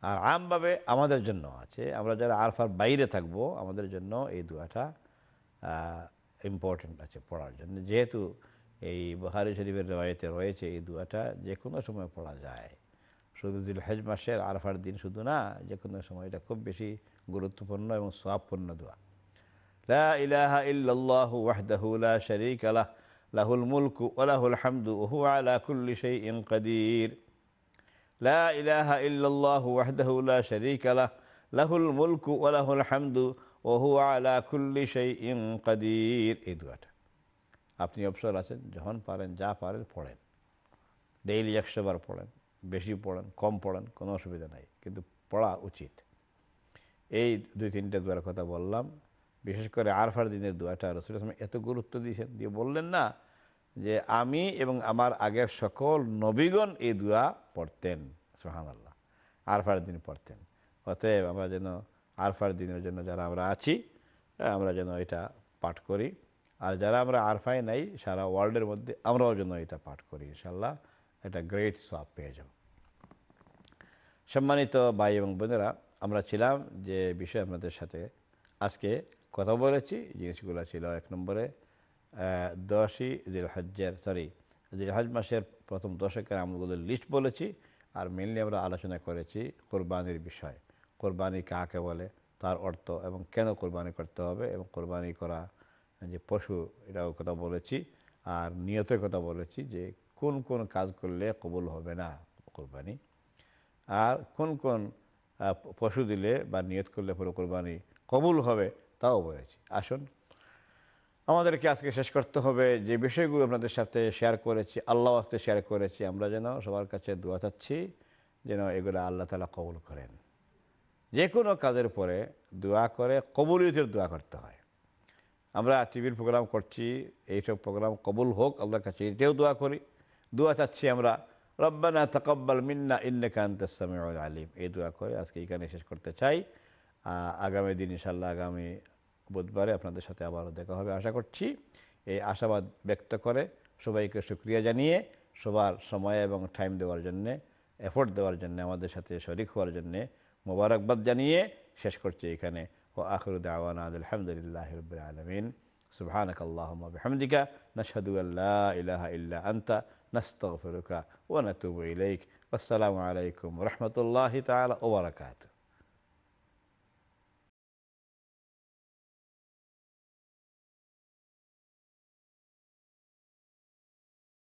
আর আমভাবে আমাদের জন্য আছে। আমরা যারা আরফার বাইরে থাকব, আমাদের জন্য এই দুয়াটা ইম্পর্টেন্ট আছে পড়ার জন্য। যেহেতু এই বহারি শরীফের রেওয়ায়তে রয়েছে, এই দুয়াটা যে কোনো সময় পড়া যায়। শুধু জিল হেজ মাসের আরফার দিন শুধু না যে কোনো সময় এটা খুব বেশি গুরুত্বপূর্ণ এবং সোয়াবপূর্ণ দোয়া। লা ইলাহা ইল্লাল্লাহু ওয়াহদাহু লা লাহুল মুলকু ওয়া লাহুল হামদু ওয়া হুয়া আলা কুল্লি শাইইন কাদির। লা ইলাহা ইল্লাল্লাহু ওয়াহদাহু লাহুল মুলকু ওয়া লাহুল হামদু ওহু আলা কুল্লি শাইইন কাদির। এই দোয়াটা। আপনি অবসর আছেন, যখন পারেন, যা পারেন, পড়েন। ডেইলি একশো বার পড়েন, বেশি পড়েন, কম পড়েন, কোনো অসুবিধা নাই। কিন্তু পড়া উচিত। এই দুই তিনটে দোয়ার কথা বললাম। বিশেষ করে আরফার দিনের দোয়াটা রসুল এত গুরুত্ব দিয়েছেন। দিয়ে বললেন না যে আমি এবং আমার আগের সকল নবীগণ এই দোয়া পড়তেন সোহান আল্লাহ আরফার দিন পড়তেন। অতএব আমরা যেন আরফার দিনের জন্য যারা আমরা আছি আমরা যেন এটা পাঠ করি। আর যারা আমরা আরফাই নাই, সারা ওয়ার্ল্ডের মধ্যে আমরাও যেন এটা পাঠ করি ইনশাল্লাহ এটা গ্রেট সব পেয়ে যাব। সম্মানিত ভাই এবং বোনেরা, আমরা ছিলাম যে বিষয় আপনাদের সাথে আজকে কথা বলেছি। জিনিসগুলো ছিল এক নম্বরে। দশই জিল হজ্জের সরি জিল হজ মাসের প্রথম দশকের আমলগুলোর লিস্ট বলেছি আর মেনলি আমরা আলোচনা করেছি কোরবানির বিষয়। কোরবানি কাকে বলে, তার অর্থ এবং কেন কোরবানি করতে হবে এবং কোরবানি করা যে পশু, এটাও কথা বলেছি। আর নিয়তের কথা বলেছি যে কোন কোন কাজ করলে কবুল হবে না কোরবানি। আর কোন কোন পশু দিলে বা নিয়ত করলে পুরো কোরবানি কবুল হবে তাও বলেছি। আসুন আমাদেরকে আজকে শেষ করতে হবে। যে বিষয়গুলো আপনাদের সাথে শেয়ার করেছি, আল্লাহ আস্তে শেয়ার করেছি, আমরা যেন সবার কাছে দোয়া চাচ্ছি যেন এগুলো আল্লাহ তালা কবুল করেন। যে কোনো কাজের পরে দোয়া করে কবুলিয়তের দোয়া করতে হয়। আমরা টিভির প্রোগ্রাম করছি, এইসব প্রোগ্রাম কবুল হোক, আল্লাহর কাছে এটাও দোয়া করি। দোয়া চাচ্ছি আমরা, রব্বানা তকব্বাল মিন্না ইন্নাকা আনতাস আলিম। এই দোয়া করে আজকে এখানে শেষ করতে চাই। আগামী দিন ইনশাল্লাহ আগামী বুধবারে আপনাদের সাথে আবারও দেখা হবে আশা করছি এই আশাবাদ ব্যক্ত করে সবাইকে সুক্রিয়া জানিয়ে সবার সময় এবং টাইম দেওয়ার জন্যে এফোর্ট দেওয়ার জন্য আমাদের সাথে শরিক হওয়ার জন্যে মোবারকবাদ জানিয়ে শেষ করছি এখানে ও আখরুদ আওয়ান আলহামদুলিল্লাহ রবিল আলমিন سبحانك اللهم وبحمدك نشهد أن لا إله إلا أنت نستغفرك ونتوب إليك والسلام عليكم ورحمة الله تعالى وبركاته